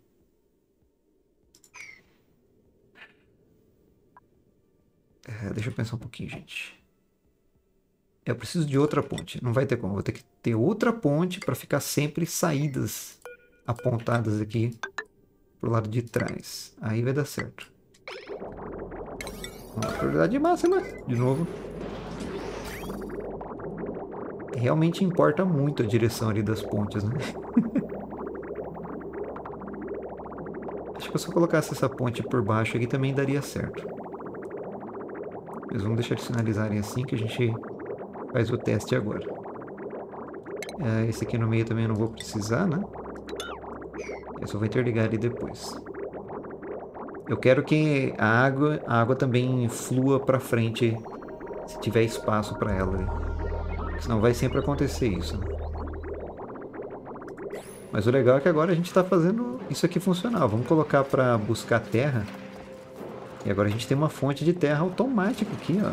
É, deixa eu pensar um pouquinho, gente. Eu preciso de outra ponte. Não vai ter como. Vou ter que ter outra ponte para ficar sempre saídas apontadas aqui pro lado de trás. Aí vai dar certo. Uma prioridade máxima, de novo. Realmente importa muito a direção ali das pontes, né? [laughs] Acho que se eu colocasse essa ponte por baixo aqui também daria certo. Mas vamos deixar de sinalizarem assim que a gente faz o teste agora. É, esse aqui no meio também eu não vou precisar, né? Eu só vou interligar ali depois. Eu quero que a água, a água também flua para frente se tiver espaço para ela. Senão vai sempre acontecer isso. Né? Mas o legal é que agora a gente está fazendo isso aqui funcionar. Vamos colocar para buscar terra. E agora a gente tem uma fonte de terra automática aqui, ó.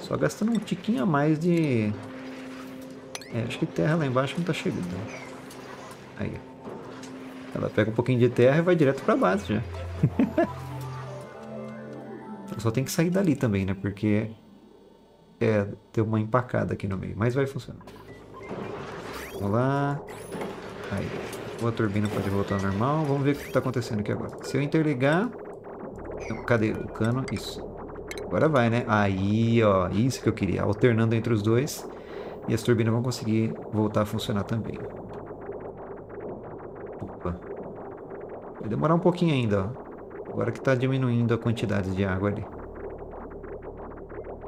Só gastando um tiquinho a mais de... É, acho que terra lá embaixo não está chegando. Aí, Ela pega um pouquinho de terra e vai direto para base já. [laughs] Só tem que sair dali também, né? Porque... É, tem uma empacada aqui no meio. Mas vai funcionar. Vamos lá. Aí. A turbina pode voltar ao normal. Vamos ver o que está acontecendo aqui agora. Se eu interligar... Cadê o cano? Isso. Agora vai, né? Aí, ó. Isso que eu queria. Alternando entre os dois. E as turbinas vão conseguir voltar a funcionar também. Opa. Vai demorar um pouquinho ainda, ó. Agora que está diminuindo a quantidade de água ali.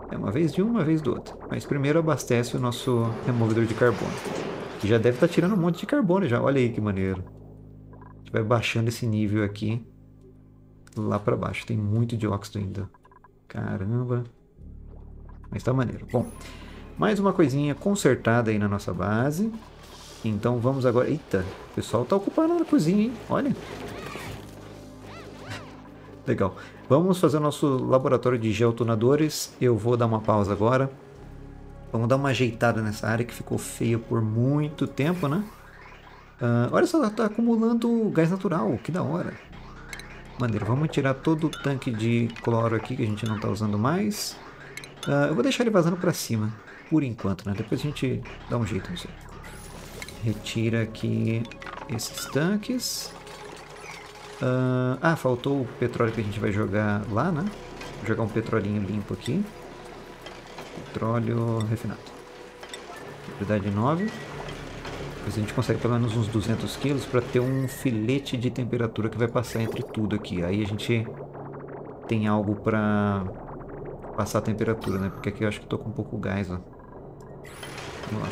É uma vez de um, uma vez do outro. Mas primeiro abastece o nosso removedor de carbono. Que já deve estar tá tirando um monte de carbono já. Olha aí que maneiro. A gente vai baixando esse nível aqui. Lá para baixo. Tem muito dióxido ainda. Caramba. Mas tá maneiro. Bom, mais uma coisinha consertada aí na nossa base. Então vamos agora... Eita, o pessoal tá ocupando a cozinha, hein? Olha. Legal. Vamos fazer o nosso laboratório de geotonadores. Eu vou dar uma pausa agora. Vamos dar uma ajeitada nessa área que ficou feia por muito tempo, né? Uh, olha só, tá acumulando gás natural, que da hora. Maneiro, vamos tirar todo o tanque de cloro aqui que a gente não está usando mais. Uh, eu vou deixar ele vazando para cima, por enquanto, né? Depois a gente dá um jeito nisso. Retira aqui esses tanques. Uh, ah, faltou o petróleo que a gente vai jogar lá, né? Vou jogar um petrolinho limpo aqui. Petróleo refinado. Propriedade 9. Depois a gente consegue pelo menos uns 200 quilos para ter um filete de temperatura que vai passar entre tudo aqui. Aí a gente tem algo para passar a temperatura, né? Porque aqui eu acho que tô com um pouco gás, ó. Vamos lá.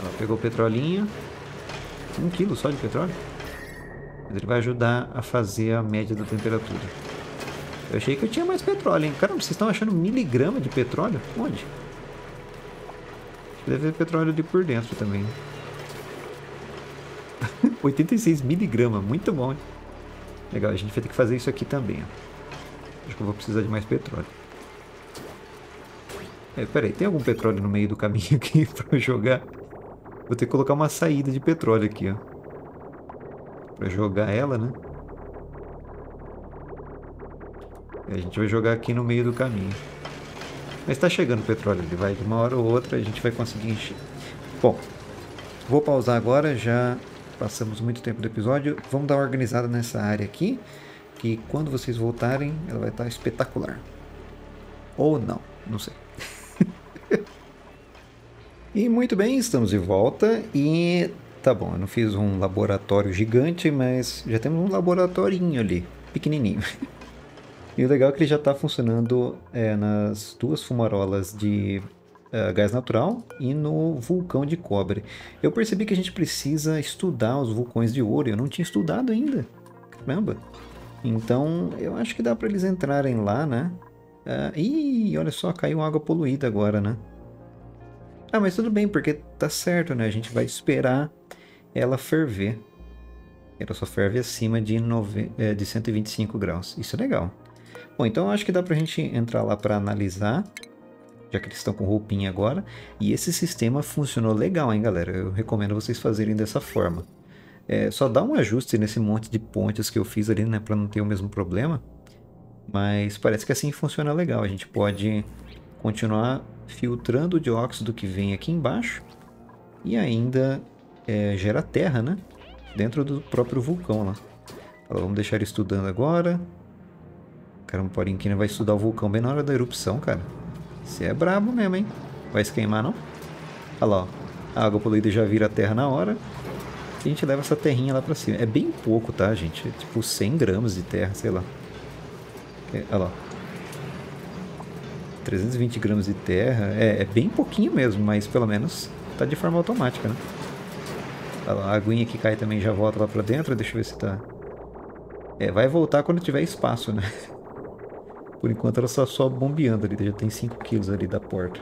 Ela pegou o petrolinho. Um quilo só de petróleo. Mas ele vai ajudar a fazer a média da temperatura. Eu achei que eu tinha mais petróleo, hein? Caramba, vocês estão achando miligrama de petróleo? Onde? Deve ter petróleo ali por dentro também. 86 [laughs] miligramas, muito bom, hein? Legal, a gente vai ter que fazer isso aqui também, ó. Acho que eu vou precisar de mais petróleo. É, peraí, tem algum petróleo no meio do caminho [laughs] aqui pra jogar? Vou ter que colocar uma saída de petróleo aqui, ó. Pra jogar ela, né? E a gente vai jogar aqui no meio do caminho. Mas tá chegando petróleo, ele vai de uma hora ou outra a gente vai conseguir encher. Bom, vou pausar agora, já passamos muito tempo do episódio. Vamos dar uma organizada nessa área aqui, que quando vocês voltarem, ela vai estar espetacular. Ou não, não sei. [laughs] e muito bem, estamos de volta e tá bom, eu não fiz um laboratório gigante, mas já temos um laboratorinho ali, pequenininho. [laughs] E o legal é que ele já está funcionando é, nas duas fumarolas de uh, gás natural e no vulcão de cobre. Eu percebi que a gente precisa estudar os vulcões de ouro. Eu não tinha estudado ainda. Caramba. Então eu acho que dá para eles entrarem lá, né? Uh, ih, olha só, caiu água poluída agora, né? Ah, mas tudo bem, porque tá certo, né? A gente vai esperar ela ferver. Ela só ferve acima de, nove... É, de 125 graus. Isso é legal. Bom, então acho que dá pra gente entrar lá para analisar, já que eles estão com roupinha agora. E esse sistema funcionou legal, hein, galera? Eu recomendo vocês fazerem dessa forma. É, só dá um ajuste nesse monte de pontes que eu fiz ali, né, para não ter o mesmo problema. Mas parece que assim funciona legal. A gente pode continuar filtrando o dióxido que vem aqui embaixo e ainda é, gera terra, né? Dentro do próprio vulcão lá. Vamos deixar ele estudando agora. Caramba, o Porinquina vai estudar o vulcão bem na hora da erupção, cara. Você é brabo mesmo, hein? Vai se queimar, não? Olha lá, ó. A água poluída já vira terra na hora. E a gente leva essa terrinha lá pra cima. É bem pouco, tá, gente? É tipo 100 gramas de terra, sei lá. É, olha lá. 320 gramas de terra. É, é, bem pouquinho mesmo, mas pelo menos tá de forma automática, né? Lá, a aguinha que cai também já volta lá pra dentro. Deixa eu ver se tá... É, vai voltar quando tiver espaço, né? [laughs] Por enquanto ela está só bombeando ali, já tem 5 quilos ali da porta.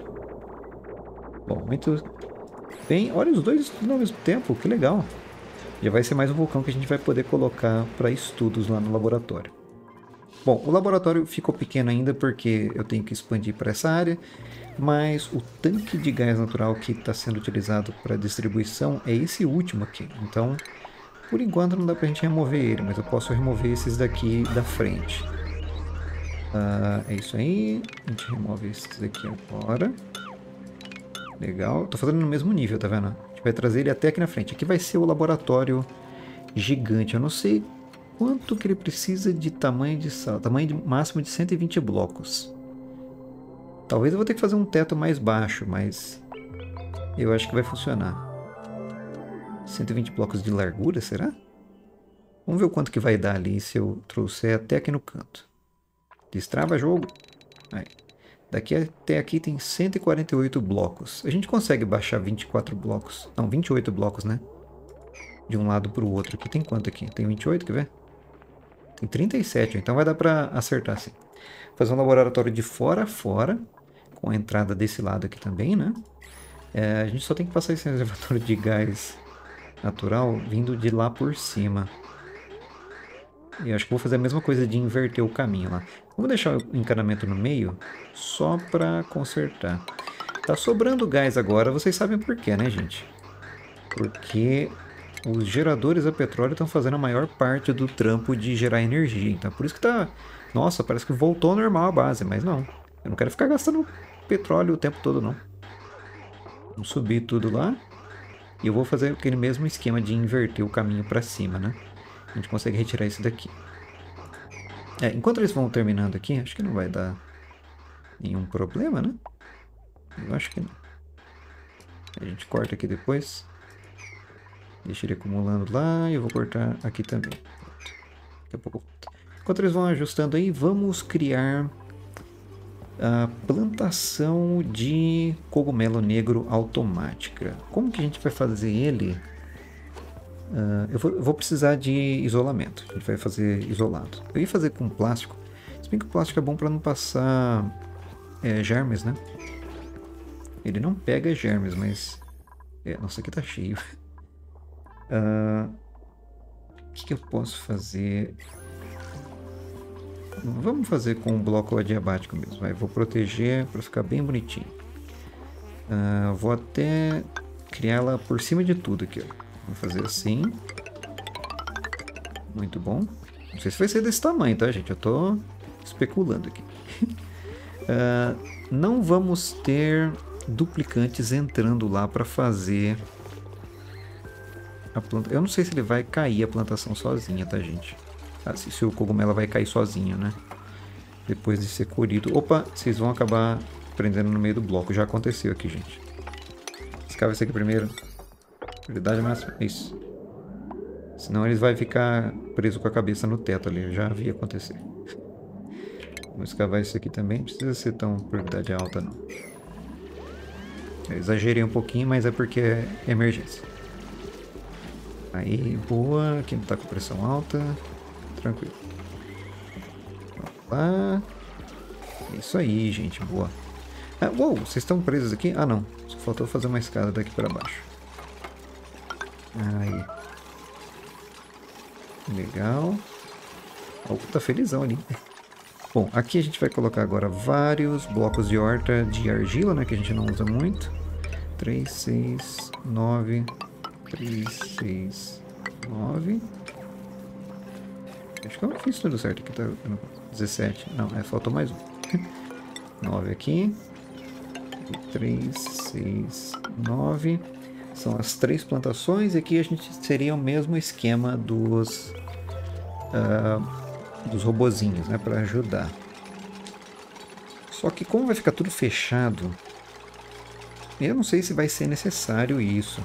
Bom, muito bem. Olha os dois ao mesmo tempo, que legal. Já vai ser mais um vulcão que a gente vai poder colocar para estudos lá no laboratório. Bom, o laboratório ficou pequeno ainda porque eu tenho que expandir para essa área, mas o tanque de gás natural que está sendo utilizado para distribuição é esse último aqui. Então, por enquanto não dá para a gente remover ele, mas eu posso remover esses daqui da frente. Uh, é isso aí. A gente remove esses daqui agora. Legal. Tô fazendo no mesmo nível, tá vendo? A gente vai trazer ele até aqui na frente. Aqui vai ser o laboratório gigante. Eu não sei quanto que ele precisa de tamanho de sala. Tamanho de, máximo de 120 blocos. Talvez eu vou ter que fazer um teto mais baixo, mas eu acho que vai funcionar. 120 blocos de largura, será? Vamos ver o quanto que vai dar ali se eu trouxer até aqui no canto. Destrava jogo. Aí. Daqui até aqui tem 148 blocos. A gente consegue baixar 24 blocos. Não, 28 blocos, né? De um lado para o outro. Aqui tem quanto aqui? Tem 28, quer ver? Tem 37, então vai dar para acertar assim. Fazer um laboratório de fora a fora. Com a entrada desse lado aqui também, né? É, a gente só tem que passar esse [laughs] reservatório de gás natural vindo de lá por cima. E acho que vou fazer a mesma coisa de inverter o caminho lá. Vamos deixar o encanamento no meio só para consertar. Tá sobrando gás agora, vocês sabem por quê, né, gente? Porque os geradores a petróleo estão fazendo a maior parte do trampo de gerar energia. Então por isso que tá... Nossa, parece que voltou ao normal a base, mas não. Eu não quero ficar gastando petróleo o tempo todo, não. Vamos subir tudo lá. E eu vou fazer aquele mesmo esquema de inverter o caminho para cima, né? A gente consegue retirar esse daqui. É, enquanto eles vão terminando aqui, acho que não vai dar nenhum problema, né? Eu acho que não. A gente corta aqui depois. Deixa ele acumulando lá e eu vou cortar aqui também. Daqui a pouco. Enquanto eles vão ajustando aí, vamos criar a plantação de cogumelo negro automática. Como que a gente vai fazer ele? Uh, eu, vou, eu, vou, precisar de isolamento. A gente vai fazer isolado. Eu ia fazer com plástico. Se bem que o plástico é bom para não passar é, germes, né? Ele não pega germes, mas... É, nossa, aqui tá cheio. [laughs] Uh, o que, que eu posso fazer? Vamos fazer com um bloco adiabático mesmo. Vai, vou proteger para ficar bem bonitinho. Uh, vou até criar ela por cima de tudo aqui. Ó. Vou fazer assim. Muito bom. Não sei se vai ser desse tamanho, tá, gente? Eu tô especulando aqui. uh, [laughs] não vamos ter duplicantes entrando lá para fazer a planta. Eu não sei se ele vai cair a plantação sozinha, tá, gente? Ah, se, o cogumelo vai cair sozinho, né? Depois de ser colhido. Opa, vocês vão acabar prendendo no meio do bloco. Já aconteceu aqui, gente. Escava esse aqui primeiro. Prioridade máxima. Isso. Senão ele vai ficar preso com a cabeça no teto ali. Eu já vi acontecer. Vamos escavar isso aqui também. Não precisa ser tão prioridade alta, não. Eu exagerei um pouquinho, mas é porque é emergência. Aí, boa. Aqui não tá com pressão alta. Tranquilo. Lá. Isso aí, gente. Boa. Ah, uou, vocês estão presos aqui? Ah, não. Só faltou fazer uma escada daqui para baixo. Aí. Legal. O tá felizão ali. [laughs] Bom, aqui a gente vai colocar agora vários blocos de horta de argila, né? Que a gente não usa muito. 3, 6, 9, 3, 6, 9. Acho que eu fiz tudo certo aqui, tá? 17. Não, é, faltou mais um. [laughs] 9 aqui. 3, 6, 9. São as três plantações. E aqui a gente seria o mesmo esquema dos, uh, dos robozinhos, né? Para ajudar. Só que como vai ficar tudo fechado, eu não sei se vai ser necessário isso.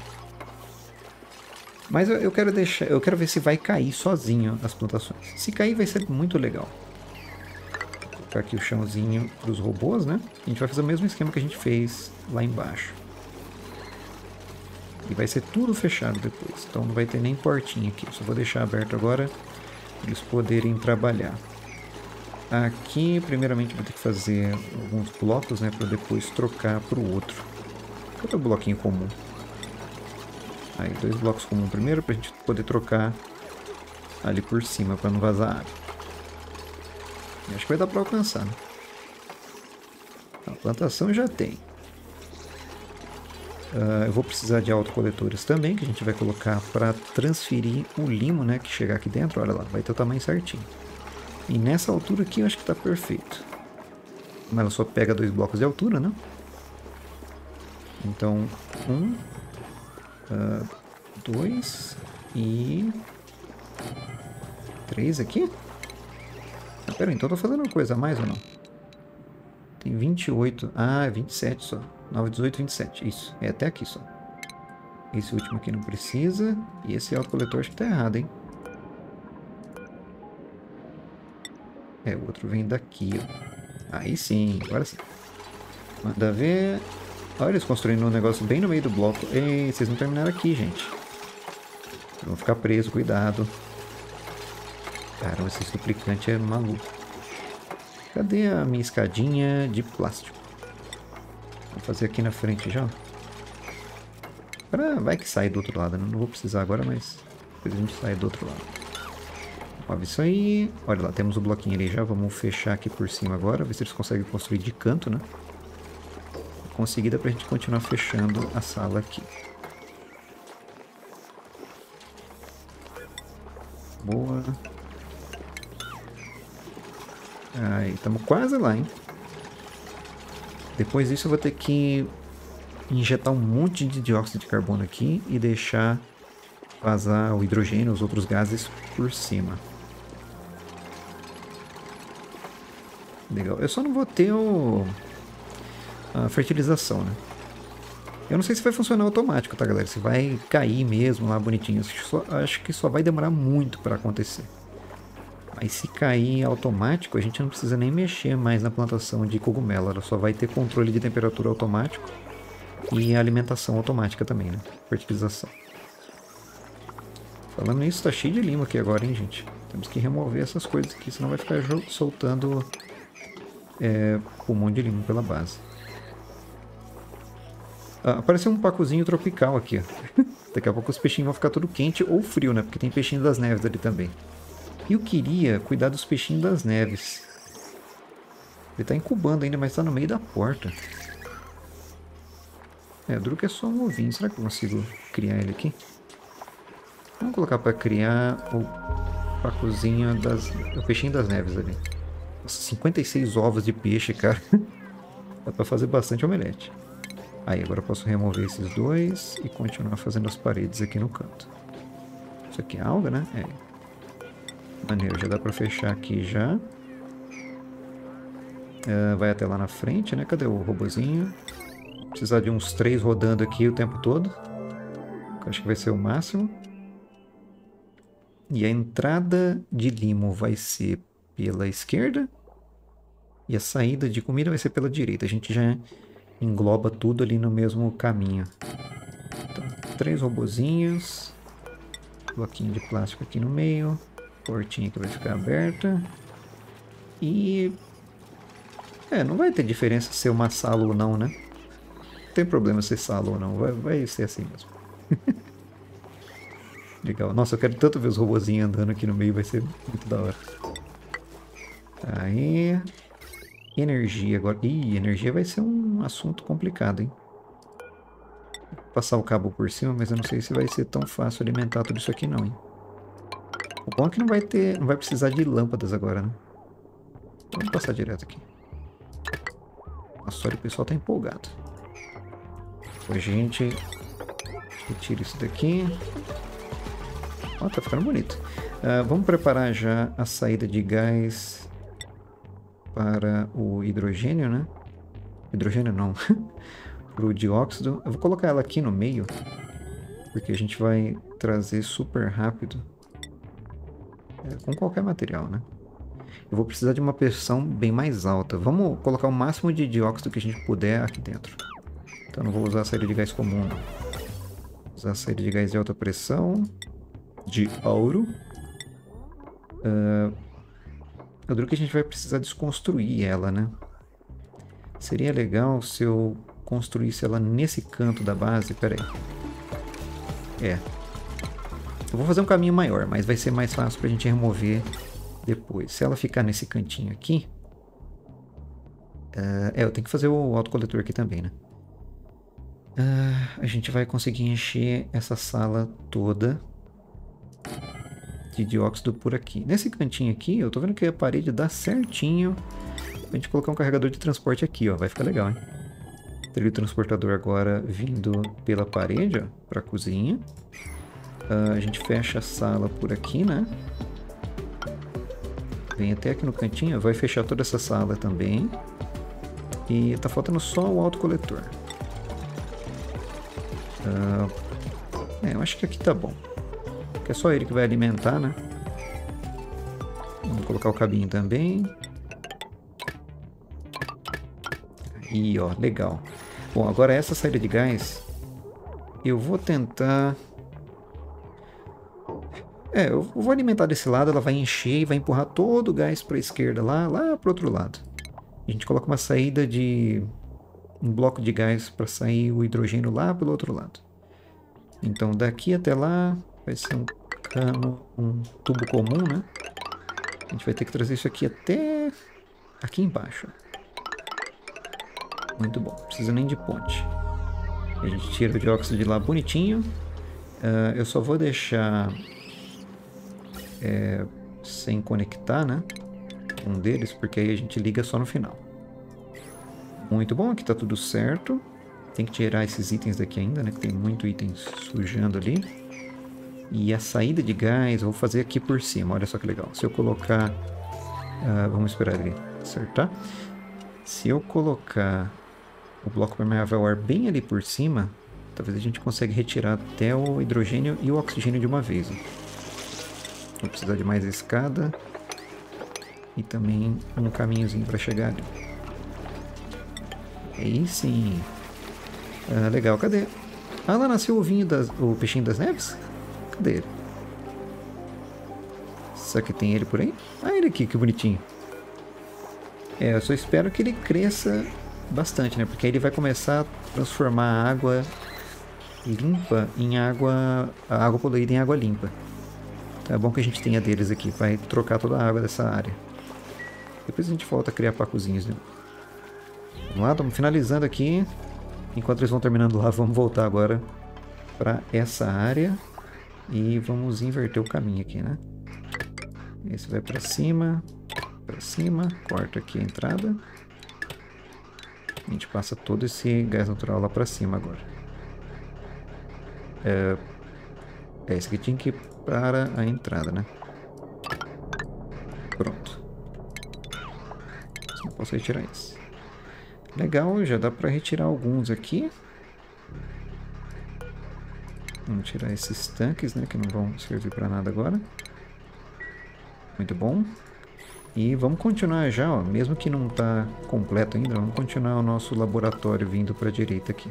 Mas eu, eu, quero deixar, eu quero ver se vai cair sozinho as plantações. Se cair vai ser muito legal. Vou colocar aqui o chãozinho dos robôs, né? A gente vai fazer o mesmo esquema que a gente fez lá embaixo. E vai ser tudo fechado depois. Então não vai ter nem portinha aqui. Só vou deixar aberto agora para eles poderem trabalhar. Aqui, primeiramente, vou ter que fazer alguns blocos, né? Para depois trocar para o outro. Outro bloquinho comum. Aí, dois blocos comuns primeiro para a gente poder trocar ali por cima para não vazar água. Acho que vai dar para alcançar, né? A plantação já tem. Uh, eu vou precisar de autocoletores também, que a gente vai colocar para transferir o limo, né, que chegar aqui dentro. Olha lá, vai ter o tamanho certinho. E nessa altura aqui eu acho que está perfeito. Mas ela só pega dois blocos de altura, né? Então, um, Uh, dois e... Três aqui? Ah, pera então eu tô fazendo uma coisa a mais ou não? Tem 28. Ah, 27 só. 9, 18, 27. Isso. É até aqui só. Esse último aqui não precisa. E esse autocoletor acho que tá errado, hein? É, o outro vem daqui, ó. Aí sim, agora sim. Manda ver. Olha eles construindo um negócio bem no meio do bloco. Ei, vocês não terminaram aqui, gente. Vão ficar presos, cuidado. Caramba, esse duplicante é maluco. Cadê a minha escadinha de plástico? Vou fazer aqui na frente já. Pra... Vai que sai do outro lado, né? Não vou precisar agora, mas depois a gente sai do outro lado. Ó, isso aí. Olha lá, temos o bloquinho ali já. Vamos fechar aqui por cima agora. Ver se eles conseguem construir de canto, né? Conseguida para a gente continuar fechando a sala aqui. Boa. Aí, estamos quase lá, hein? Depois disso eu vou ter que injetar um monte de dióxido de carbono aqui e deixar vazar o hidrogênio, os outros gases por cima. Legal. Eu só não vou ter o... a fertilização, né? Eu não sei se vai funcionar automático, tá, galera? Se vai cair mesmo lá bonitinho. Só, acho que só vai demorar muito para acontecer. Mas se cair automático, a gente não precisa nem mexer mais na plantação de cogumelo. Ela só vai ter controle de temperatura automático e alimentação automática também, né? Fertilização. Falando nisso, tá cheio de lima aqui agora, hein, gente? Temos que remover essas coisas aqui, senão vai ficar soltando é, pulmão de lima pela base. Ah, apareceu um pacozinho tropical aqui. [laughs] Daqui a pouco os peixinhos vão ficar tudo quente ou frio, né? Porque tem peixinho das neves ali também. E eu queria cuidar dos peixinhos das neves. Ele tá incubando ainda, mas tá no meio da porta. É, duro que é só um ovinho. Será que eu consigo criar ele aqui? Vamos colocar para criar o pacozinho das... o peixinho das neves ali. Nossa, 56 ovos de peixe, cara. [laughs] Dá para fazer bastante omelete. Aí, agora eu posso remover esses dois e continuar fazendo as paredes aqui no canto. Isso aqui é alga, né? É. Maneiro, já dá pra fechar aqui já. Uh, vai até lá na frente, né? Cadê o robozinho? Precisar de uns três rodando aqui o tempo todo. Acho que vai ser o máximo. E a entrada de limo vai ser pela esquerda. E a saída de comida vai ser pela direita. A gente já engloba tudo ali no mesmo caminho. Então, três robozinhos. Bloquinho de plástico aqui no meio. Portinha que vai ficar aberta. E... É, não vai ter diferença ser uma sala ou não, né? Não tem problema ser sala ou não. Vai, vai ser assim mesmo. [laughs] Legal. Nossa, eu quero tanto ver os robozinhos andando aqui no meio. Vai ser muito da hora. Aí... Energia agora. Ih, energia vai ser um assunto complicado, hein? Vou passar o cabo por cima, mas eu não sei se vai ser tão fácil alimentar tudo isso aqui não, hein? O bom é que não vai ter, não vai precisar de lâmpadas agora, né? Vamos passar direto aqui. Nossa, olha, o pessoal tá empolgado. A gente retira isso daqui. Ó, tá ficando bonito. Uh, vamos preparar já a saída de gás para o hidrogênio, né? Hidrogênio não. [laughs] para o dióxido. Eu vou colocar ela aqui no meio. Porque a gente vai trazer super rápido é, com qualquer material, né? Eu vou precisar de uma pressão bem mais alta. Vamos colocar o máximo de dióxido que a gente puder aqui dentro. Então não vou usar a saída de gás comum, não. Vou usar a saída de gás de alta pressão, de ouro. Uh, eu digo que a gente vai precisar desconstruir ela, né? Seria legal se eu construísse ela nesse canto da base. Pera aí. É, eu vou fazer um caminho maior, mas vai ser mais fácil para a gente remover depois. Se ela ficar nesse cantinho aqui... Uh, é, eu tenho que fazer o autocoletor aqui também, né? Uh, a gente vai conseguir encher essa sala toda de dióxido por aqui. Nesse cantinho aqui, eu tô vendo que a parede dá certinho pra gente colocar um carregador de transporte aqui, ó. Vai ficar legal, hein? Trilho transportador agora vindo pela parede, ó, pra cozinha. Uh, a gente fecha a sala por aqui, né? Vem até aqui no cantinho, vai fechar toda essa sala também. E tá faltando só o autocoletor. Uh, é, eu acho que aqui tá bom. Que é só ele que vai alimentar, né? Vamos colocar o cabinho também. Aí, ó, legal. Bom, agora essa saída de gás, eu vou tentar é, eu vou alimentar desse lado, ela vai encher e vai empurrar todo o gás para a esquerda, lá, lá para outro lado. A gente coloca uma saída de um bloco de gás para sair o hidrogênio lá pelo outro lado. Então daqui até lá vai ser um cano, um tubo comum, né? A gente vai ter que trazer isso aqui até aqui embaixo. Muito bom, não precisa nem de ponte. A gente tira o dióxido de lá bonitinho. Uh, eu só vou deixar é, sem conectar, né? Um deles, porque aí a gente liga só no final. Muito bom, aqui tá tudo certo. Tem que tirar esses itens daqui ainda, né? Que tem muito item sujando ali. E a saída de gás, eu vou fazer aqui por cima, olha só que legal. Se eu colocar... Uh, vamos esperar ele acertar. Se eu colocar o bloco permeável ar bem ali por cima, talvez a gente consiga retirar até o hidrogênio e o oxigênio de uma vez. Vou precisar de mais escada e também um caminhozinho para chegar ali. Aí sim. Ah, legal, cadê? Ah, lá nasceu o ovinho das, o peixinho das neves? Cadê ele? Será que tem ele por aí? Ah, ele aqui, que bonitinho. É, eu só espero que ele cresça bastante, né? Porque aí ele vai começar a transformar a água limpa em água... a água poluída em água limpa. Então é bom que a gente tenha deles aqui, vai trocar toda a água dessa área. Depois a gente volta a criar pacozinhos, né? Vamos lá, estamos finalizando aqui. Enquanto eles vão terminando lá, vamos voltar agora para essa área. E vamos inverter o caminho aqui, né? Esse vai para cima, para cima, corta aqui a entrada. A gente passa todo esse gás natural lá para cima agora. É, é, esse aqui tinha que ir para a entrada, né? Pronto. Não posso retirar isso. Legal, já dá para retirar alguns aqui. Vamos tirar esses tanques, né, que não vão servir para nada agora. Muito bom. E vamos continuar já, ó, mesmo que não está completo ainda, vamos continuar o nosso laboratório vindo para a direita aqui.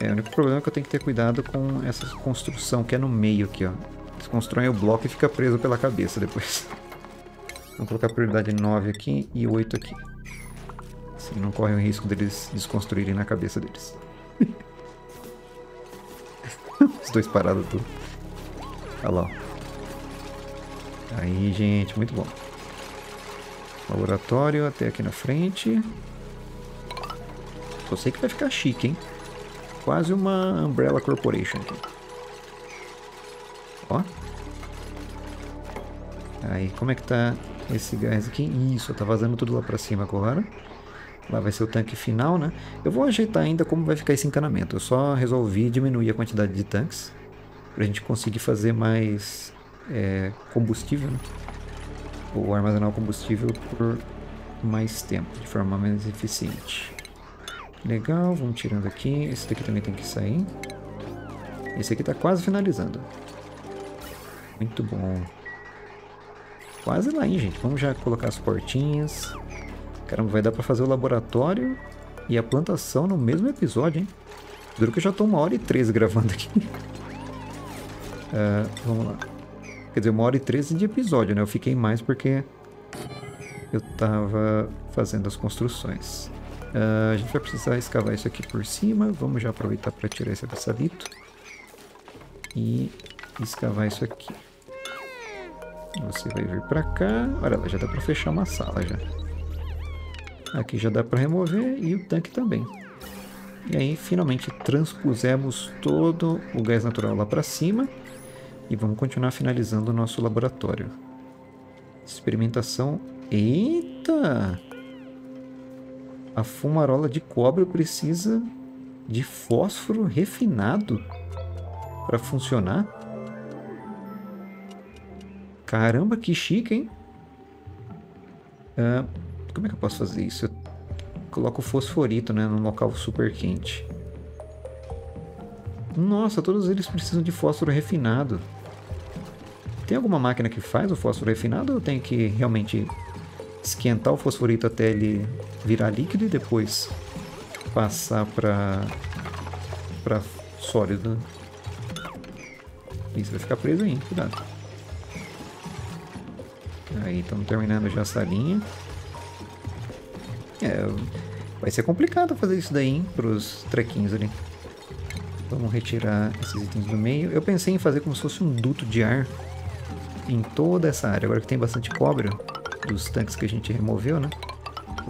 É, o único problema é que eu tenho que ter cuidado com essa construção que é no meio aqui, ó. Eles constroem o bloco e fica preso pela cabeça depois. [laughs] Vamos colocar prioridade 9 aqui e 8 aqui. Assim não corre o risco deles desconstruírem na cabeça deles. [laughs] [laughs] Os dois parados tudo. Olha lá. Aí, gente, muito bom. Laboratório até aqui na frente. Só sei que vai ficar chique, hein? Quase uma Umbrella Corporation aqui. Ó. Aí, como é que tá esse gás aqui? Isso, tá vazando tudo lá pra cima agora. Lá vai ser o tanque final, né? Eu vou ajeitar ainda como vai ficar esse encanamento. Eu só resolvi diminuir a quantidade de tanques. Pra gente conseguir fazer mais é, combustível, né? ou armazenar o combustível por mais tempo, de forma mais eficiente. Legal, vamos tirando aqui. Esse daqui também tem que sair. Esse aqui está quase finalizando. Muito bom. Quase lá, hein, gente. Vamos já colocar as portinhas. Caramba, vai dar para fazer o laboratório e a plantação no mesmo episódio, hein? Duro que eu já estou uma hora e treze gravando aqui. uh, [laughs] vamos lá. Quer dizer, uma hora e treze de episódio, né? Eu fiquei mais porque eu tava fazendo as construções. Uh, a gente vai precisar escavar isso aqui por cima. Vamos já aproveitar para tirar esse abassalito. E escavar isso aqui. Você vai vir para cá. Olha lá, já dá para fechar uma sala já. Aqui já dá para remover e o tanque também. E aí, finalmente, transpusemos todo o gás natural lá para cima. E vamos continuar finalizando o nosso laboratório. Experimentação. Eita! A fumarola de cobre precisa de fósforo refinado para funcionar. Caramba, que chique, hein? Uh, como é que eu posso fazer isso? Eu coloco fosforito né, num local super quente. Nossa, todos eles precisam de fósforo refinado. Tem alguma máquina que faz o fósforo refinado ou tem que realmente esquentar o fosforito até ele virar líquido e depois passar para para sólido? Isso vai ficar preso aí, cuidado. Aí estamos terminando já a salinha. É, vai ser complicado fazer isso daí, hein, pros trequinhos ali. Vamos retirar esses itens do meio. Eu pensei em fazer como se fosse um duto de ar em toda essa área. Agora que tem bastante cobre dos tanques que a gente removeu, né?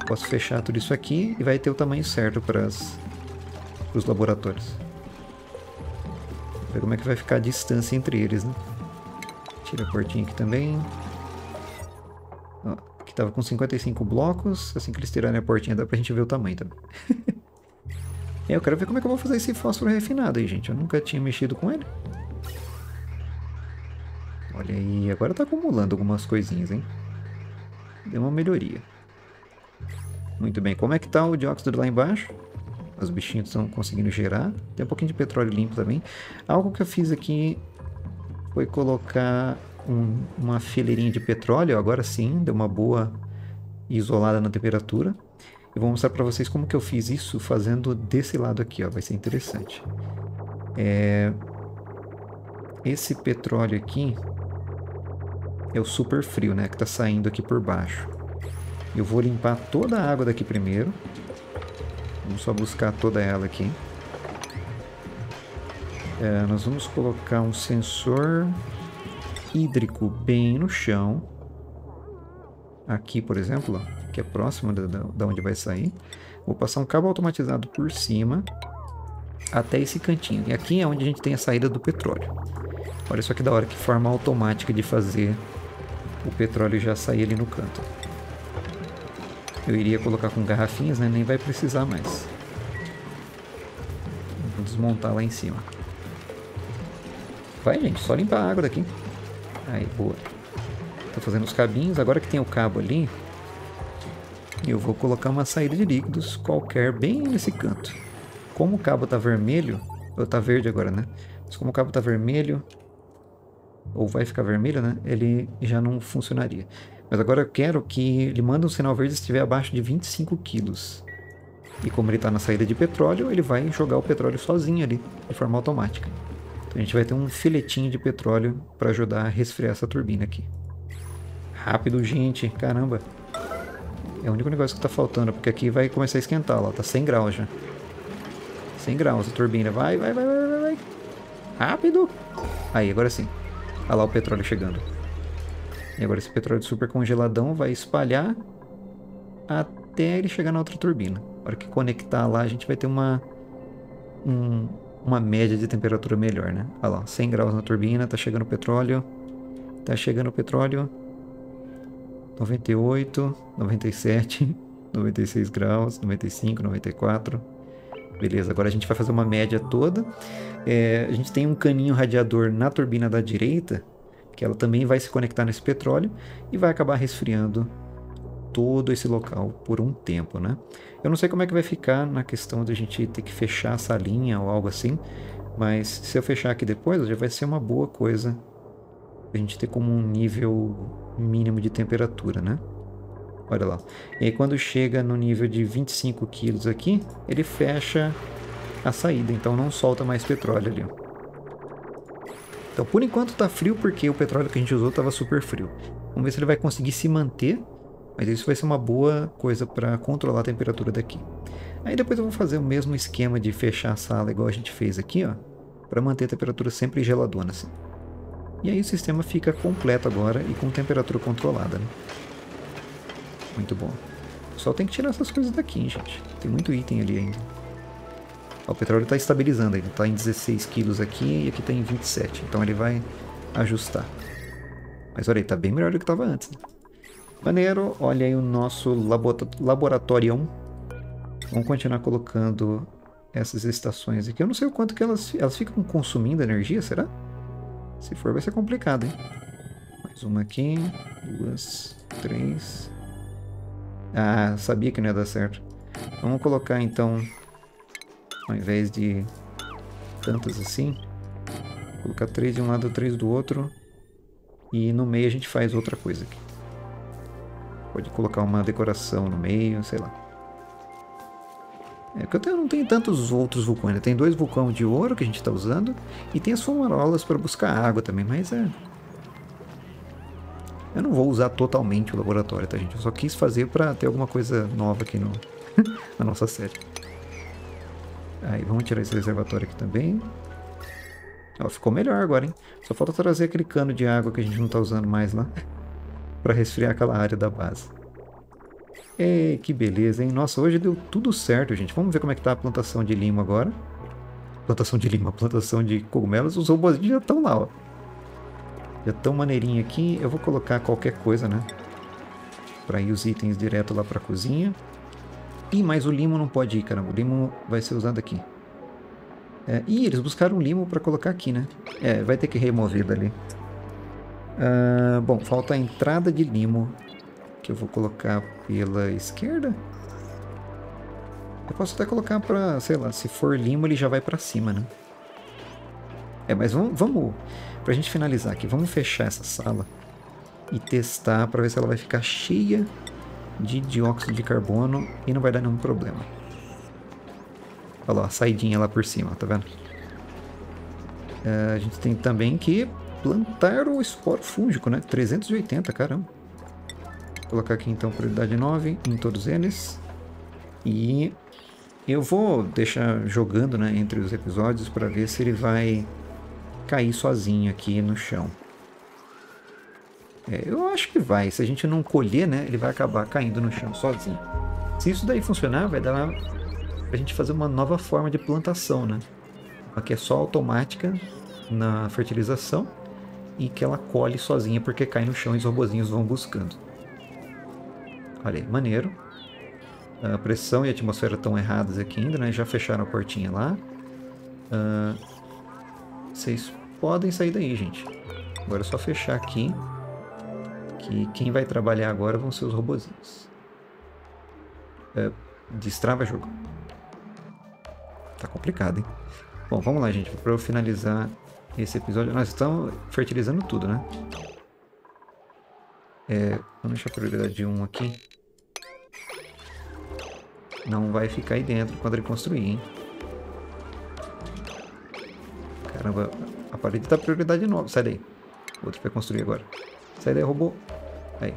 Eu posso fechar tudo isso aqui e vai ter o tamanho certo para os laboratórios. Ver como é que vai ficar a distância entre eles, né? Tira a portinha aqui também. Aqui tava com 55 blocos. Assim que eles tirarem a portinha dá pra gente ver o tamanho também. [laughs] eu quero ver como é que eu vou fazer esse fósforo refinado aí, gente. Eu nunca tinha mexido com ele. Olha aí, agora tá acumulando algumas coisinhas, hein? Deu uma melhoria. Muito bem, como é que tá o dióxido lá embaixo? Os bichinhos estão conseguindo gerar. Tem um pouquinho de petróleo limpo também. Algo que eu fiz aqui foi colocar um, uma fileirinha de petróleo. Agora sim, deu uma boa isolada na temperatura. Eu vou mostrar para vocês como que eu fiz isso fazendo desse lado aqui, ó. Vai ser interessante. É... Esse petróleo aqui é o super frio, né? Que tá saindo aqui por baixo. Eu vou limpar toda a água daqui primeiro. Vamos só buscar toda ela aqui. É, nós vamos colocar um sensor hídrico bem no chão. Aqui, por exemplo, que é próximo da onde vai sair. Vou passar um cabo automatizado por cima até esse cantinho. E aqui é onde a gente tem a saída do petróleo. Olha só que da hora que forma automática de fazer o petróleo já sair ali no canto. Eu iria colocar com garrafinhas, né? Nem vai precisar mais. Vou desmontar lá em cima. Vai, gente. Só limpar a água daqui. Aí, boa. Tô fazendo os cabinhos. Agora que tem o cabo ali, eu vou colocar uma saída de líquidos qualquer bem nesse canto. Como o cabo tá vermelho, ou tá verde agora, né? Mas como o cabo tá vermelho, ou vai ficar vermelho, né? Ele já não funcionaria. Mas agora eu quero que ele mande um sinal verde se estiver abaixo de 25 quilos. E como ele está na saída de petróleo, ele vai jogar o petróleo sozinho ali, de forma automática. Então a gente vai ter um filetinho de petróleo para ajudar a resfriar essa turbina aqui. Rápido, gente, caramba. É o único negócio que está faltando, porque aqui vai começar a esquentar, ó, tá 100 graus já. 100 graus a turbina, vai, vai, vai, vai, vai. Rápido! Aí, agora sim. Olha lá o petróleo chegando. E agora esse petróleo super congeladão vai espalhar até ele chegar na outra turbina. Na hora que conectar lá, a gente vai ter uma, um, uma média de temperatura melhor, né? Olha lá, 100 graus na turbina, tá chegando petróleo. Tá chegando petróleo. 98, 97, 96 graus, 95, 94. Beleza, agora a gente vai fazer uma média toda. É, a gente tem um caninho radiador na turbina da direita que ela também vai se conectar nesse petróleo e vai acabar resfriando todo esse local por um tempo, né? Eu não sei como é que vai ficar na questão de a gente ter que fechar essa linha ou algo assim, mas se eu fechar aqui depois, já vai ser uma boa coisa a gente ter como um nível mínimo de temperatura, né? Olha lá. E aí quando chega no nível de 25 kg aqui, ele fecha a saída, então não solta mais petróleo ali, ó. Então, por enquanto tá frio porque o petróleo que a gente usou estava super frio. Vamos ver se ele vai conseguir se manter, mas isso vai ser uma boa coisa para controlar a temperatura daqui. Aí depois eu vou fazer o mesmo esquema de fechar a sala igual a gente fez aqui, ó, para manter a temperatura sempre geladona assim. E aí o sistema fica completo agora e com temperatura controlada, né? Muito bom. Só tem que tirar essas coisas daqui, gente. Tem muito item ali ainda. O petróleo está estabilizando, ele está em 16 quilos aqui e aqui está em 27, então ele vai ajustar. Mas olha aí, está bem melhor do que estava antes. Né? Maneiro, olha aí o nosso laboratório. Vamos continuar colocando essas estações aqui. Eu não sei o quanto que elas, elas ficam consumindo energia, será? Se for, vai ser complicado, hein? Mais uma aqui, duas, três. Ah, sabia que não ia dar certo. Vamos colocar então ao invés de tantas assim, colocar três de um lado, três do outro. E no meio a gente faz outra coisa aqui. Pode colocar uma decoração no meio, sei lá. É que eu tenho, não tenho tantos outros vulcões. Né? Tem dois vulcões de ouro que a gente está usando. E tem as fumarolas para buscar água também, mas é... Eu não vou usar totalmente o laboratório, tá gente? Eu só quis fazer para ter alguma coisa nova aqui no, [laughs] na nossa série. Aí, vamos tirar esse reservatório aqui também. Ó, ficou melhor agora, hein? Só falta trazer aquele cano de água que a gente não tá usando mais lá. Para resfriar aquela área da base. Ei, que beleza, hein? Nossa, hoje deu tudo certo, gente. Vamos ver como é que tá a plantação de lima agora. Plantação de lima, [laughs] plantação de cogumelos. Os robôs já estão lá, ó. Já estão maneirinho aqui. Eu vou colocar qualquer coisa, né? Para ir os itens direto lá para a cozinha. Ih, mas o limo não pode ir, caramba. O limo vai ser usado aqui. É, ih, eles buscaram um limo para colocar aqui, né? É, vai ter que remover dali. Uh, bom, falta a entrada de limo, que eu vou colocar pela esquerda. Eu posso até colocar pra, sei lá, se for limo ele já vai pra cima, né? É, mas vamos, vamos, pra gente finalizar aqui, vamos fechar essa sala e testar pra ver se ela vai ficar cheia de dióxido de carbono e não vai dar nenhum problema. Olha lá, a saidinha lá por cima, tá vendo? Uh, a gente tem também que plantar o esporo fúngico, né? 380, caramba. Vou colocar aqui então prioridade 9 em todos eles. E eu vou deixar jogando né, entre os episódios para ver se ele vai cair sozinho aqui no chão. É, eu acho que vai. Se a gente não colher, né, ele vai acabar caindo no chão sozinho. Se isso daí funcionar, vai dar pra gente fazer uma nova forma de plantação, né? Aqui é só automática na fertilização e que ela colhe sozinha porque cai no chão e os robozinhos vão buscando. Olha aí, maneiro. A pressão e a atmosfera estão erradas aqui ainda, né? Já fecharam a portinha lá. Uh, vocês podem sair daí, gente. Agora é só fechar aqui. Que quem vai trabalhar agora vão ser os robozinhos. Uh, destrava jogo. Tá complicado, hein? Bom, vamos lá, gente. Para eu finalizar esse episódio. Nós estamos fertilizando tudo, né? É, vamos deixar a prioridade 1 aqui. Não vai ficar aí dentro quando ele construir, hein? Caramba, a parede tá prioridade 9. Sai daí. Outro vai construir agora. Sai daí, robô. Aí.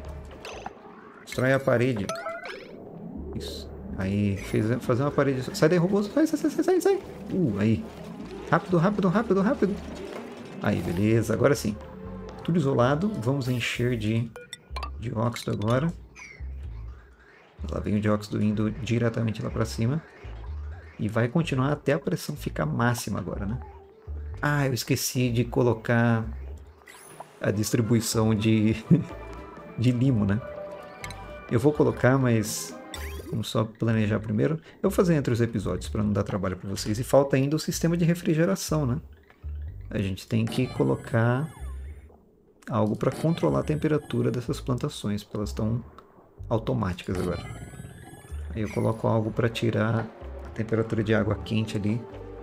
Destrói a parede. Isso. Aí, fez, fazer uma parede. Sai daí, robô. Sai, sai, sai, sai, sai. Uh, aí. Rápido, rápido, rápido, rápido. Aí, beleza. Agora sim. Tudo isolado. Vamos encher de dióxido agora. Lá vem o dióxido indo diretamente lá para cima. E vai continuar até a pressão ficar máxima agora, né? Ah, eu esqueci de colocar a distribuição de, [laughs] de limo, né? Eu vou colocar, mas vamos só planejar primeiro. Eu vou fazer entre os episódios para não dar trabalho para vocês. E falta ainda o sistema de refrigeração, né? A gente tem que colocar algo para controlar a temperatura dessas plantações, porque elas estão automáticas agora. Aí eu coloco algo para tirar a temperatura de água quente ali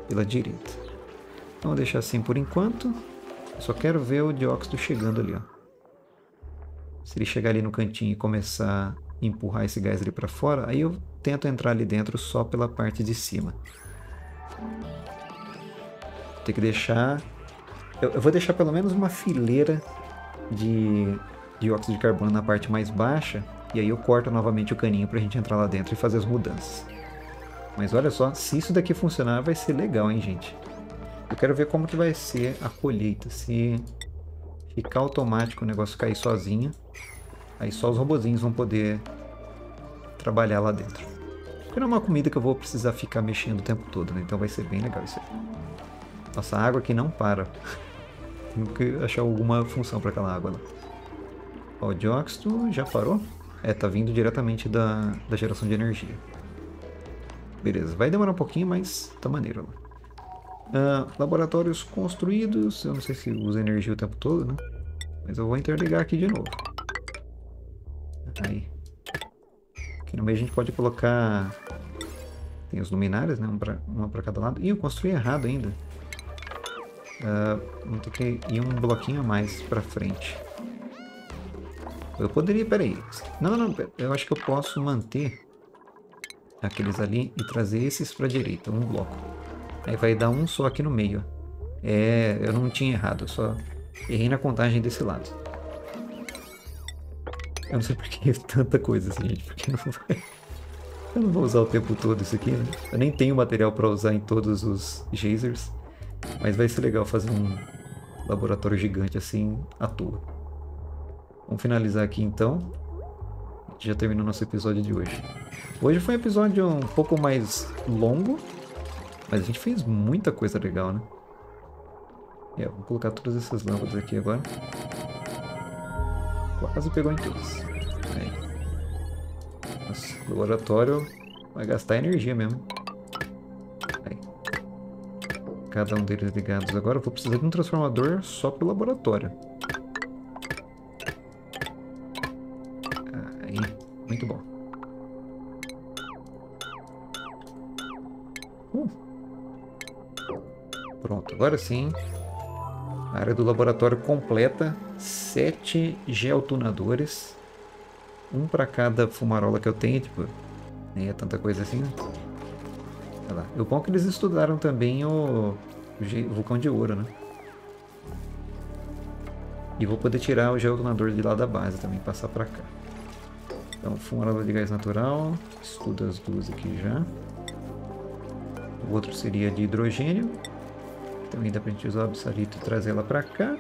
pela direita. Então vou deixar assim por enquanto. Eu só quero ver o dióxido chegando ali, ó. Se ele chegar ali no cantinho e começar a empurrar esse gás ali para fora, aí eu tento entrar ali dentro só pela parte de cima. Tem que deixar eu, eu, vou deixar pelo menos uma fileira de dióxido de carbono na parte mais baixa. E aí eu corto novamente o caninho pra gente entrar lá dentro e fazer as mudanças. Mas olha só, se isso daqui funcionar vai ser legal, hein, gente? Eu quero ver como que vai ser a colheita. Se ficar automático o negócio cair sozinho, aí só os robozinhos vão poder trabalhar lá dentro. Porque não é uma comida que eu vou precisar ficar mexendo o tempo todo, né? Então vai ser bem legal isso aí. Nossa, a água aqui não para. Tenho que achar alguma função para aquela água lá. Ó, o dióxido já parou? É, tá vindo diretamente da, da geração de energia. Beleza, vai demorar um pouquinho, mas tá maneiro lá. Uh, laboratórios construídos. Eu não sei se usa energia o tempo todo, né? Mas eu vou interligar aqui de novo. Aí. Aqui no meio a gente pode colocar... Tem os luminárias, né? Uma para cada lado. Ih, eu construí errado ainda. Uh, vamos ter que ir um bloquinho a mais pra frente. Eu poderia, peraí. Não, não, eu acho que eu posso manter aqueles ali e trazer esses pra direita, um bloco. Aí vai dar um só aqui no meio. É, eu não tinha errado, eu só errei na contagem desse lado. Eu não sei por que [laughs] tanta coisa assim, gente, porque não vai... Eu não vou usar o tempo todo isso aqui, né? Eu nem tenho material para usar em todos os geysers. Mas vai ser legal fazer um laboratório gigante assim à toa. Vamos finalizar aqui então. Já terminou nosso episódio de hoje. Hoje foi um episódio um pouco mais longo, mas a gente fez muita coisa legal, né? É, vou colocar todas essas lâmpadas aqui agora. Quase pegou em todas. Nossa, laboratório vai gastar energia mesmo cada um deles ligados. Agora eu vou precisar de um transformador só para o laboratório. Aí, muito bom. Uh. Pronto, agora sim. A área do laboratório completa. Sete geotunadores. Um para cada fumarola que eu tenho. Tipo, nem é tanta coisa assim, né? Lá. O bom é que eles estudaram também o, o vulcão de ouro, né? E vou poder tirar o geotunador de lá da base também, passar para cá. Então, fumarola de gás natural, estuda as duas aqui já. O outro seria de hidrogênio. Também dá pra gente usar o absalito e trazer ela pra cá.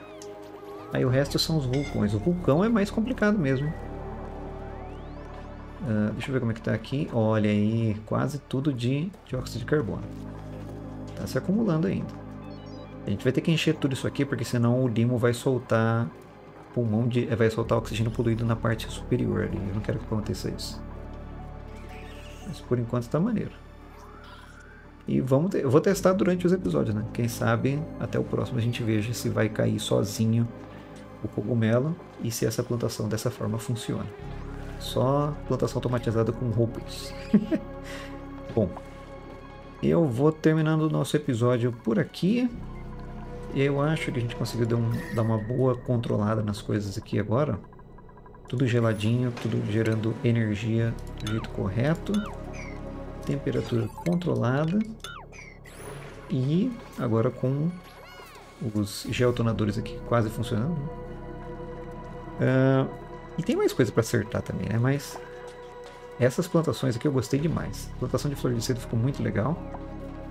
Aí o resto são os vulcões. O vulcão é mais complicado mesmo. Uh, deixa eu ver como é que tá aqui. Olha aí, quase tudo de dióxido de carbono. Tá se acumulando ainda. A gente vai ter que encher tudo isso aqui, porque senão o limo vai soltar pulmão de, vai soltar oxigênio poluído na parte superior ali. Eu não quero que aconteça isso. Mas por enquanto tá maneiro. E vamos eu vou testar durante os episódios, né? Quem sabe até o próximo a gente veja se vai cair sozinho o cogumelo e se essa plantação dessa forma funciona. Só plantação automatizada com robôs. [laughs] Bom, eu vou terminando o nosso episódio por aqui. Eu acho que a gente conseguiu dar, um, dar uma boa controlada nas coisas aqui agora. Tudo geladinho, tudo gerando energia do jeito correto temperatura controlada e agora com os geotonadores aqui quase funcionando. Uh, e tem mais coisa para acertar também, né? Mas essas plantações aqui eu gostei demais. A plantação de flor de cedo ficou muito legal.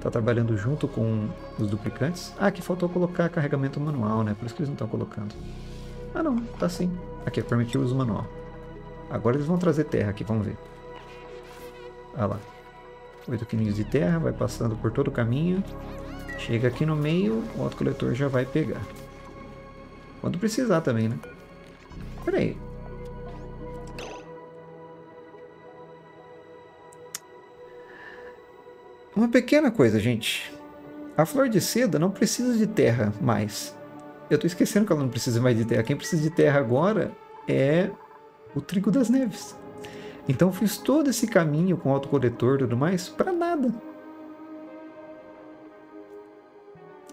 Tá trabalhando junto com os duplicantes. Ah, aqui faltou colocar carregamento manual, né? Por isso que eles não estão colocando. Ah não, tá sim. Aqui, permitiu o uso manual. Agora eles vão trazer terra aqui, vamos ver. Ah lá. 8 quilinhos de terra, vai passando por todo o caminho. Chega aqui no meio, o autocoletor já vai pegar. Quando precisar também, né? Pera aí. Uma pequena coisa, gente. A flor de seda não precisa de terra mais. Eu tô esquecendo que ela não precisa mais de terra. Quem precisa de terra agora é o trigo das neves. Então fiz todo esse caminho com autocoletor e tudo mais para nada.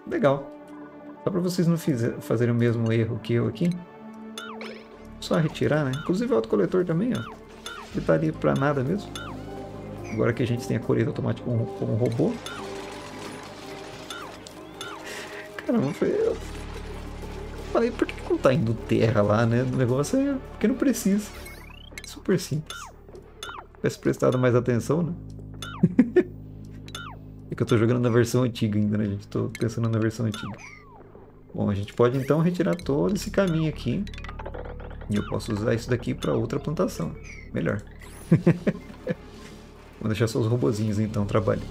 Legal. Só para vocês não fazerem o mesmo erro que eu aqui. Só retirar, né? Inclusive o autocoletor também, ó. Ele tá ali para nada mesmo. Agora que a gente tem a colheita automática como, como robô. Caramba, foi... Eu falei, por que não tá indo terra lá, né? O negócio é porque não precisa. Super simples tivesse prestado mais atenção, né? [laughs] é que eu tô jogando na versão antiga ainda, né, gente? Tô pensando na versão antiga. Bom, a gente pode então retirar todo esse caminho aqui. E eu posso usar isso daqui para outra plantação. Melhor. [laughs] Vou deixar só os robozinhos então trabalhando.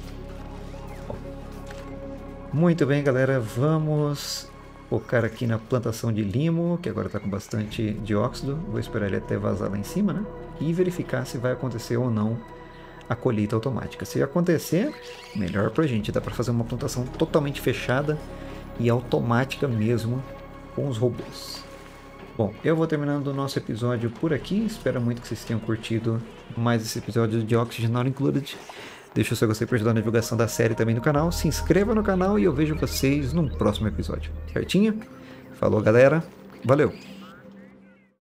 Muito bem, galera. Vamos focar aqui na plantação de limo, que agora está com bastante dióxido. Vou esperar ele até vazar lá em cima, né? E verificar se vai acontecer ou não a colheita automática. Se acontecer, melhor para a gente. Dá para fazer uma plantação totalmente fechada e automática mesmo com os robôs. Bom, eu vou terminando o nosso episódio por aqui. Espero muito que vocês tenham curtido mais esse episódio de Oxygen Not Included. Deixa o seu gostei para ajudar na divulgação da série também no canal. Se inscreva no canal e eu vejo vocês no próximo episódio. Certinho? Falou, galera. Valeu!